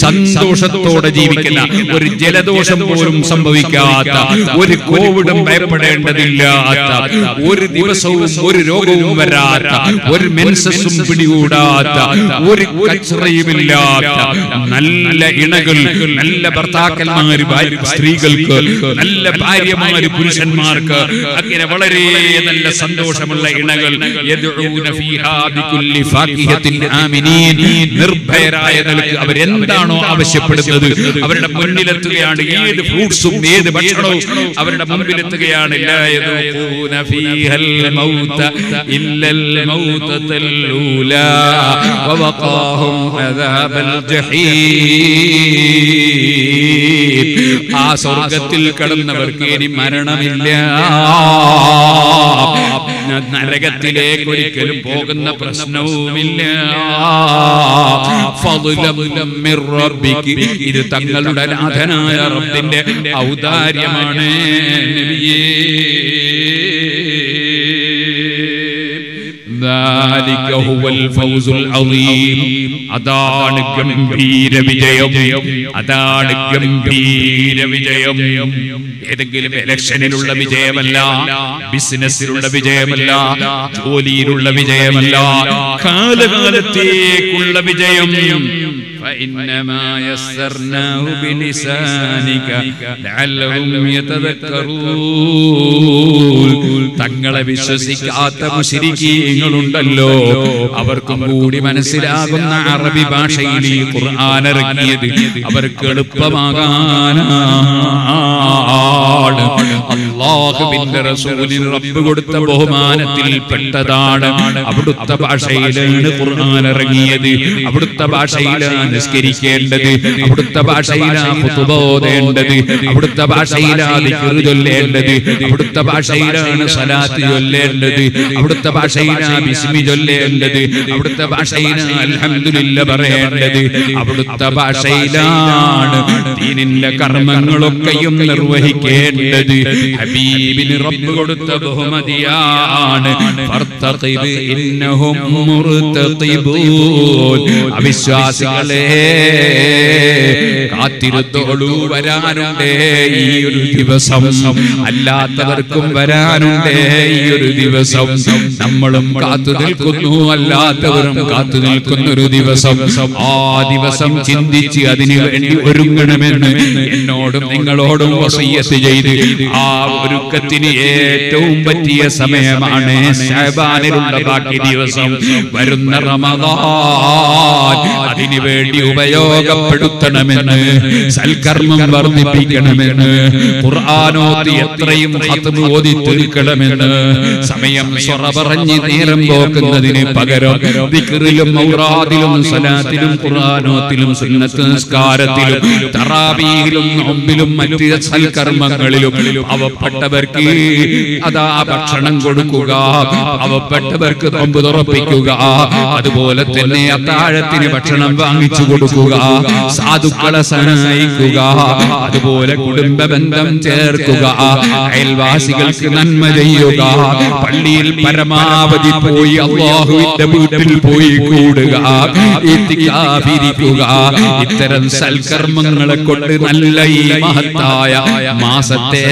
സന്തോഷത്തോടെ ജീവിക്കുന്ന ഒരു ജലദോഷം പോലും സംഭവിക്കാത്ത ഒരു കോവിഡും ഭയപ്പെടേണ്ടതില്ലാത്ത ഒരു ദിവസവും ഒരു രോഗവും വരാത്ത ഒരു മെൻസസും പിടികൂടാത്ത ഒരു കച്ചറയുമില്ലാത്ത നല്ല ഇണകൾ നല്ല ഭർത്താക്കന്മാര് സ്ത്രീകൾക്ക് നല്ല ഭാര്യമാര് പുരുഷന്മാർക്ക് അങ്ങനെ വളരെ നല്ല സന്തോഷമുള്ള ഇണകൾ യദ്ഊന ഫീഹാ ബികുല്ലി ഫാക്കിഹത്തിൻ ആമിനീൻ നിർഭയരായ നിലയ്ക്ക് അവരെന്താണോ ആവശ്യപ്പെടുന്നത്? അവരുടെ മുന്നിലെത്തുകയാണ് ഏത് ഫ്രൂട്ട്സും ഏത് ഭക്ഷണവും അവരുടെ മുമ്പിലെത്തുകയാണ്. ആ സ്വർഗത്തിൽ കടന്നവർക്ക് ഇനി മരണമില്ല. നരകത്തിലേക്ക് ഒരിക്കലും പോകുന്ന പ്രശ്നവുമില്ല. ഇത് തങ്ങളുടെ നാഥനായ റബ്ബിന്റെ ഔദാര്യമാണ്. അതാണ് ഗംഭീര വിജയം. അതാണ് ഗംഭീര വിജയം. ഏതെങ്കിലും ഇലക്ഷനിലുള്ള വിജയമല്ല ബിസിനസ്സിലുള്ള വിജയമല്ല ജോലിയിലുള്ള വിജയമല്ല കാലകാലത്തേക്കുള്ള വിജയം തങ്ങളെ വിശ്വസിക്കാത്ത മുശരിക്കീങ്ങളുണ്ടല്ലോ. അവർക്കും കൂടി മനസ്സിലാകുന്ന അറബി ഭാഷയിൽ ഈ ഖുർആൻ ഇറങ്ങിയത് അവർക്ക് എളുപ്പമാകാനാണ്. അള്ളാഹുവിന്റെ റസൂലിന് റബ്ബ് കൊടുത്ത ബഹുമാനത്തിൽ പെട്ടതാണ് അവിടുത്തെ ഭാഷയിലാണ് ഖുർആൻ ഇറങ്ങിയത്. അവിടുത്തെ ഭാഷയിലാണ് നിസ്കരിക്കേണ്ടത്. അവിടുത്തെ ഭാഷയിലാണ് ഖുതുബ ഓതേണ്ടത് അവിടുത്തെ ഭാഷയിലാണ് ചൊല്ലേണ്ടത്. അവിടുത്തെ ഭാഷയിലാണ് സലാത്ത് ചൊല്ലേണ്ടത്. അവിടുത്തെ ഭാഷയിലാണ് ബിസ്മി ചൊല്ലേണ്ടത്. അവിടുത്തെ ഭാഷയിലാണ് അൽഹംദുലില്ല പറയേണ്ടത്. അവിടുത്തെ ഭാഷയിലാണ് ദീനിന്റെ കർമ്മങ്ങളൊക്കെയും നിർവഹിക്കേണ്ടത്. ഹബീബിന് റബ്ബ് കൊടുത്ത ബഹുമതിയാണ്. ഫർതഖിബ് ഇന്നഹും മുർതഖിബൂൻ അവിശ്വാസികളെ കാത്തിരുത്തോളൂ വരാനുണ്ടേ ഈ ഒരു ദിവസം. അല്ലാത്തവർക്കും വരാനുണ്ടേ ഈ ഒരു ദിവസം. നമ്മളും കാത്തു നിൽക്കുന്നു. അല്ലാത്തവരും കാത്തു നിൽക്കുന്ന ഒരു ദിവസം. ആ ദിവസം ചിന്തിച്ച് അതിനു വേണ്ടി ഒരുങ്ങണമെന്ന് എന്നോടും നിങ്ങളോടും വസയ്യത്ത് ചെയ്ത് ആ ഒരുക്കത്തിന് ഏറ്റവും പറ്റിയ സമയമാണ് ശബാനിലുള്ള ബാക്കി ദിവസം. വരുന്ന റമദാൻ. അതിനു വേണ്ടി ഉപയോഗപ്പെടുത്തണമെന്ന് സൽക്കർമ്മം വർദ്ധിപ്പിക്കണമെന്ന് ഖുർആാനോത്തി എത്രയും ഹത്മ് ഓതി തീർക്കണമെന്ന് സമയം സ്വറ പറഞ്ഞ് നേരം പോക്കുന്നതിന് പകരം ദിക്റിലും ഔറാദിലും സലാത്തിലും ഖുർആാനോത്തിലും സുന്നത്ത് നിസ്കാരത്തിലും തറാബീഹിലും നോമ്പിലും മറ്റ് സൽക്കർമ്മങ്ങളിലും അവ പാവപ്പെട്ടവർക്ക് അതാ ഭക്ഷണം കൊടുക്കുക. പാവപ്പെട്ടവർക്ക് നോമ്പ് തുറപ്പിക്കുക. അതുപോലെ തന്നെ അത്താഴത്തിന് ഭക്ഷണം വാങ്ങിച്ചു കൊടുക്കുക. സാധുക്കളെ സഹായിക്കുക അതുപോലെ കുടുംബ ബന്ധം ചേർക്കുക. അയൽവാസികൾക്ക് നന്മ ചെയ്യുക. പള്ളിയിൽ പരമാവധി പോയി അള്ളാഹുവിന്റെ വീട്ടിൽ പോയി കൂടുക. എത്തിക്കാതിരിക്കുക. ഇത്തരം സൽക്കർമ്മങ്ങളെ കൊണ്ട് നല്ല ഈ മഹത്തായ മാസത്തെ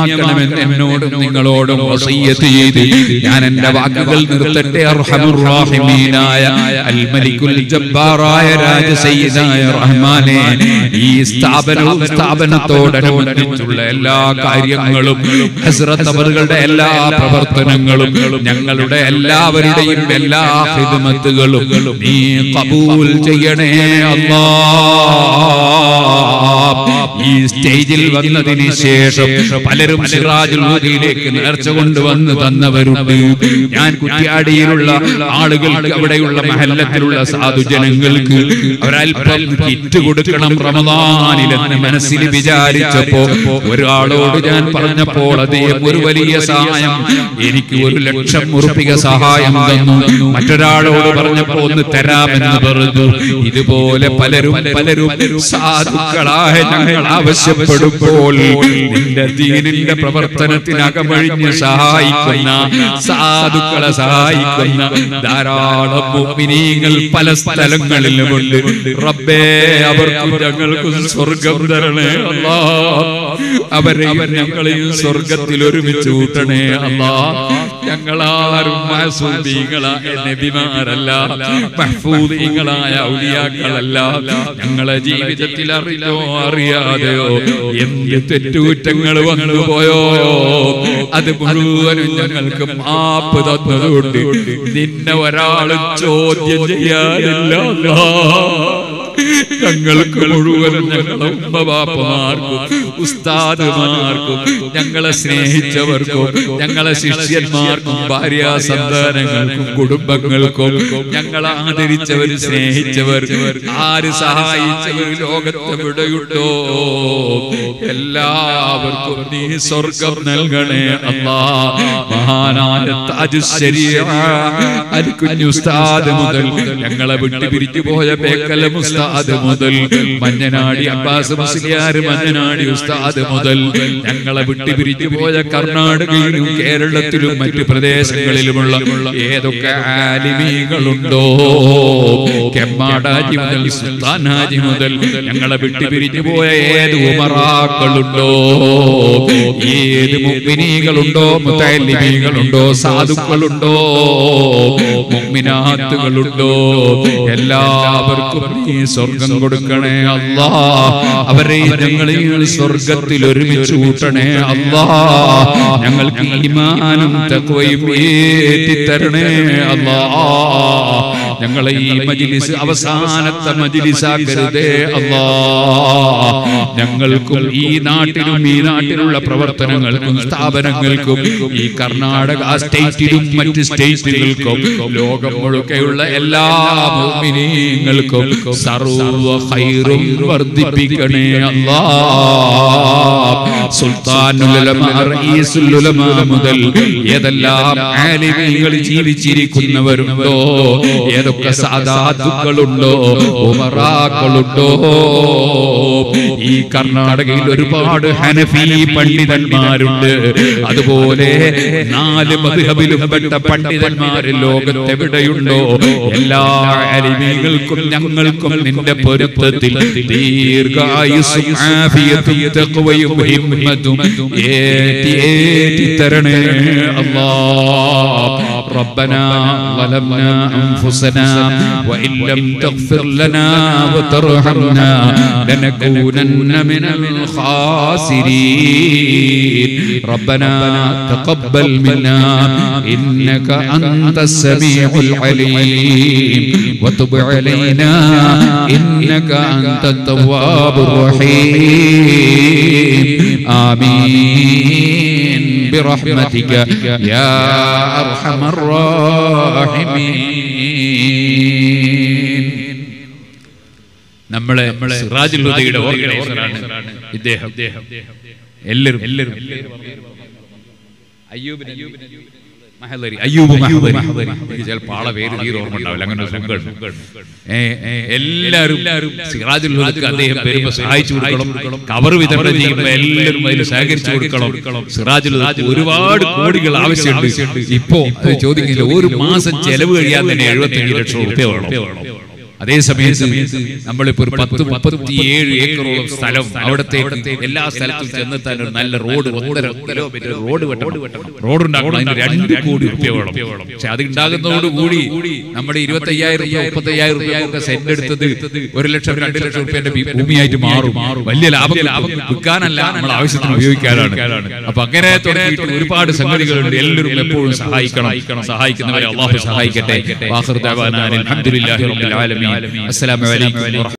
ധന്യമാക്കണമെന്ന് എന്നോടും നിങ്ങളോടും വസയ്യത്ത് ചെയ്ത് ഞാൻ എന്റെ വാക്കുകൾ നിർത്തട്ടെ അർഹമുറാഹിമീനായ അൽ മലിക്കുൽ ജബ്ബാറായ രാജസയ്യിദായ റഹ്മാനെ ഈ സ്ഥാപനവും സ്ഥാപനത്തോടനുബന്ധിച്ചുള്ള എല്ലാ കാര്യങ്ങളും ഹസ്രത്ത് അവറുകളുടെ എല്ലാ പ്രവർത്തനങ്ങളും ഞങ്ങളുടെ എല്ലാവരുടെയും എല്ലാ ഹിദ്മത്തുകളും നീ കബൂൽ ചെയ്യണേ അല്ലാ. ഈ സ്റ്റേജിൽ വന്നതിന് ശേഷം പലരും സിറാജുൽ ഹുദയിലേക്ക് നേർച്ച കൊണ്ടുവന്ന് തന്നവരുണ്ട്. ഞാൻ കുറ്റിയാടിയിലുള്ള ആളുകൾക്ക് അവിടെയുള്ള മഹല്ലത്തിലുള്ള സാധുജനങ്ങൾക്ക് ഒരൽപ്പം കിറ്റ് കൊടുക്കണം റമദാനിലെന്ന് മനസ്സിൽ വിചാരിച്ചപ്പോ ഒരാളോട് ഞാൻ പറഞ്ഞപ്പോൾ അദ്ദേഹം ഒരു വലിയ സഹായം. എനിക്ക് ഒരു ലക്ഷം ഉറുപ്പിക സഹായം തന്നു. മറ്റൊരാളോട് പറഞ്ഞപ്പോ ഒന്ന് തരാമെന്ന് പറഞ്ഞു. ഇതുപോലെ പലരും പലരും സാധുക്കളായ ഞങ്ങൾ ആവശ്യപ്പെടുമ്പോൾ നിന്റെ ദീനിന്റെ പ്രവർത്തനത്തിന് അകമഴിഞ്ഞ് സഹായിക്കുന്ന സാധുക്കളെ സഹായിക്കുന്ന ധാരാളം മുഅ്മിനീങ്ങൾ പല സ്ഥലങ്ങളിലുമുണ്ട്. റബ്ബേ അവർക്ക് ഞങ്ങൾക്കും സ്വർഗം തരണേ അല്ലാ. അവരെയും ഞങ്ങളെയും സ്വർഗത്തിൽ ഒരുമിച്ച് കൂട്ടണേ അല്ലാ. ഞങ്ങളാരും നബിമാരല്ല. മഹ്ഫൂദീങ്ങളായ ഔലിയാക്കളല്ല. ഞങ്ങളെ ജീവിതത്തിൽ അറിയോ അറിയാതെയോ എന്ത് തെറ്റുകുറ്റങ്ങൾ വന്നു? പോയോ? അത് മുഴുവനും ഞങ്ങൾക്ക് മാപ്പ് തന്നതുകൊണ്ട് നിന്നെ ഒരാളും ചോദ്യം ചെയ്യാനില്ല. ഞങ്ങൾക്ക് മുഴുവനും ഞങ്ങളെ ഉമ്മബാപ്പമാർക്കും ഉസ്താദുമാർക്കും ഞങ്ങളെ സ്നേഹിച്ചവർക്കും ഞങ്ങളെ ശിഷ്യന്മാർക്കും ഭാര്യ സന്താനങ്ങൾക്കും കുടുംബങ്ങൾക്കും ഞങ്ങളെ ആദരിച്ചവർ സ്നേഹിച്ചവർ ആര് സഹായിച്ചവർ ലോകത്തെവിടെയുണ്ടോ എല്ലാവർക്കും നീ സ്വർഗം നൽകണേ അല്ലാ. മഹാനായ താജുശരിയ അരിക്കുഞ്ഞു ഉസ്താദ് മുതൽ ഞങ്ങളെ വിട്ടു പിരിഞ്ഞു പോയ ബേക്കല ഉസ്താദ് മുതൽ മഞ്ഞനാടി അബ്ബാസ് മുസ്ലിയാർ മഞ്ഞനാടി ഉസ്താദ് മുതൽ ഞങ്ങളെ വിട്ടുപിരിഞ്ഞു പോയ കർണാടകയിലും കേരളത്തിലും മറ്റു പ്രദേശങ്ങളിലുമുള്ള ഏതൊക്കെ ആലിമീകളുണ്ടോ കെമ്മാടാജി മുതൽ സുൽത്താനാജി മുതൽ ഞങ്ങളെ വിട്ടുപിരിഞ്ഞു പോയ ഏത് ഉമറാക്കളുണ്ടോ? ഏത് മുമ്പിനീകളുണ്ടോ മുത്തലിമീകളുണ്ടോ സാധുക്കളുണ്ടോ? മുഗ്മിനാത്തുകളുണ്ടോ? എല്ലാവർക്കും സ്വർഗം കൊടുക്കണേ അല്ലാ. അവരെ ഞങ്ങളെ സ്വർഗത്തിൽ ഒരുമിച്ച് കൂട്ടണേ അല്ലാ. ഞങ്ങൾക്ക് ഈമാനും തക്വയും ഏറ്റിത്തരണേ അല്ലാ. ഞങ്ങളെ ഈ മജിലിസ് അവസാനത്തെ മജിലിസാക്കരുതേ അല്ലാ. ഞങ്ങൾക്കും ഈ നാട്ടിലും ഈ നാട്ടിലുള്ള പ്രവർത്തനങ്ങൾക്കും സ്ഥാപനങ്ങൾക്കും ഈ കർണാടക സ്റ്റേറ്റിലും മറ്റ് സ്റ്റേറ്റുകൾക്കും ലോകം മുഴുക്കെയുള്ള എല്ലാ മുഅ്മിനീങ്ങൾക്കും സർവ ഹൈറും വർദ്ധിപ്പിക്കണേ അല്ലാ മുതൽ ഏതെല്ലാം ആലിമീങ്ങൾ ജീവിച്ചിരിക്കുന്നവരുണ്ടോ? ഏതൊക്കെ സാധാതുക്കളുണ്ടോ ഉമറാക്കളുണ്ടോ? ഈ കർണാടകയിൽ ഒരുപാട് ഹനഫി പണ്ഡിതന്മാരുണ്ട്. അതുപോലെ നാല് മധുഹബിലും പെട്ട പണ്ഡിതന്മാര് ലോകത്തെവിടെയുണ്ടോ? എല്ലാ അരിവികൾക്കും ഞങ്ങൾക്കും നിന്റെ പൊരുത്തത്തിൽ ദീർഘായുസും ആഫിയത്തും തഖ്വയും ഹിമ്മത്തും ഏറ്റി ഏറ്റി തരണേ അല്ലാ ربنا ظلمنا أنفسنا وإن لم تغفر لنا وترحمنا لنكونن من الخاسرين ربنا تقبل منا إنك أنت السميع العليم وتب علينا إنك أنت التواب الرحيم آمين برحمتك يا أرحم الراحمين നമ്മളെ സിറാജുൽ ഹുദയുടെ ഓർഗനൈസറാണ് ഇദ്ദേഹം എല്ലാവരും എല്ലാവരും അയ്യൂബിന് മഹദരി, അയ്യൂബ് മഹദരി. എനിക്ക് ചിലപ്പോൾ ആളെ പേര് തീരെ ഓർമ്മ ഉണ്ടാവില്ല അങ്ങനെ ഒരു സുഖം. ഏ, ഏ, എല്ലാവരും സിറാജുൽ ഹുദക്ക് അദ്ദേഹം വരുമ്പോ സഹായിച്ചു കൊടുക്കണം. കവർ വിതരണം ചെയ്യുമ്പോൾ എല്ലാവരും അതിൽ സഹകരിച്ചു കൊടുക്കണം. സിറാജുൽ ഹുദക്ക് ഒരുപാട് കോടികൾ ആവശ്യമുണ്ട്. ഇപ്പോ ചോദിക്കില്ല ഒരു മാസം ചെലവ് കഴിയാൻ തന്നെ എഴുപത്തി ലക്ഷം റുപ്യ വേണം. അതേ സമയത്ത് നമ്മളിപ്പോ ഒരു പത്ത് മുപ്പത്തിയേഴ് ഏക്കറോളം സ്ഥലം അവിടത്തെ എല്ലാ സ്ഥലത്തും ചെന്നെത്താൻ ഒരു നല്ല റോഡ് ഒന്നര കിലോമീറ്റർ റോഡ് വെട്ടണം. റോഡ് ഉണ്ടാക്കണം. അതിന് രണ്ട് കോടി റുപ്യ വേണം. പക്ഷെ അത് ഉണ്ടാകുന്നതോടുകൂടി നമ്മുടെ ഇരുപത്തി അയ്യായിരം റുപ്യ മുപ്പത്തി അയ്യായിരം റുപ്യ ഒക്കെ സെന്റ് എടുത്തത് ഒരു ലക്ഷം രണ്ട് ലക്ഷം റുപ്യന്റെ ഭൂമിയായിട്ട് മാറും. വലിയ ലാഭം ലാഭം വിൽക്കാനല്ല നമ്മൾ ആവശ്യത്തിന് ഉപയോഗിക്കാനാണ് അപ്പൊ അങ്ങനെ തുടങ്ങിയിട്ട് ഒരുപാട് സംഗതികളുണ്ട്. എല്ലാവരും എപ്പോഴും സഹായിക്കണം. സഹായിക്കുന്നവരെ അള്ളാഹു സഹായിക്കട്ടെ. അൽഹംദുലില്ലാഹി റബ്ബിൽ ആലമീൻ العالمين السلام عليكم ورحمة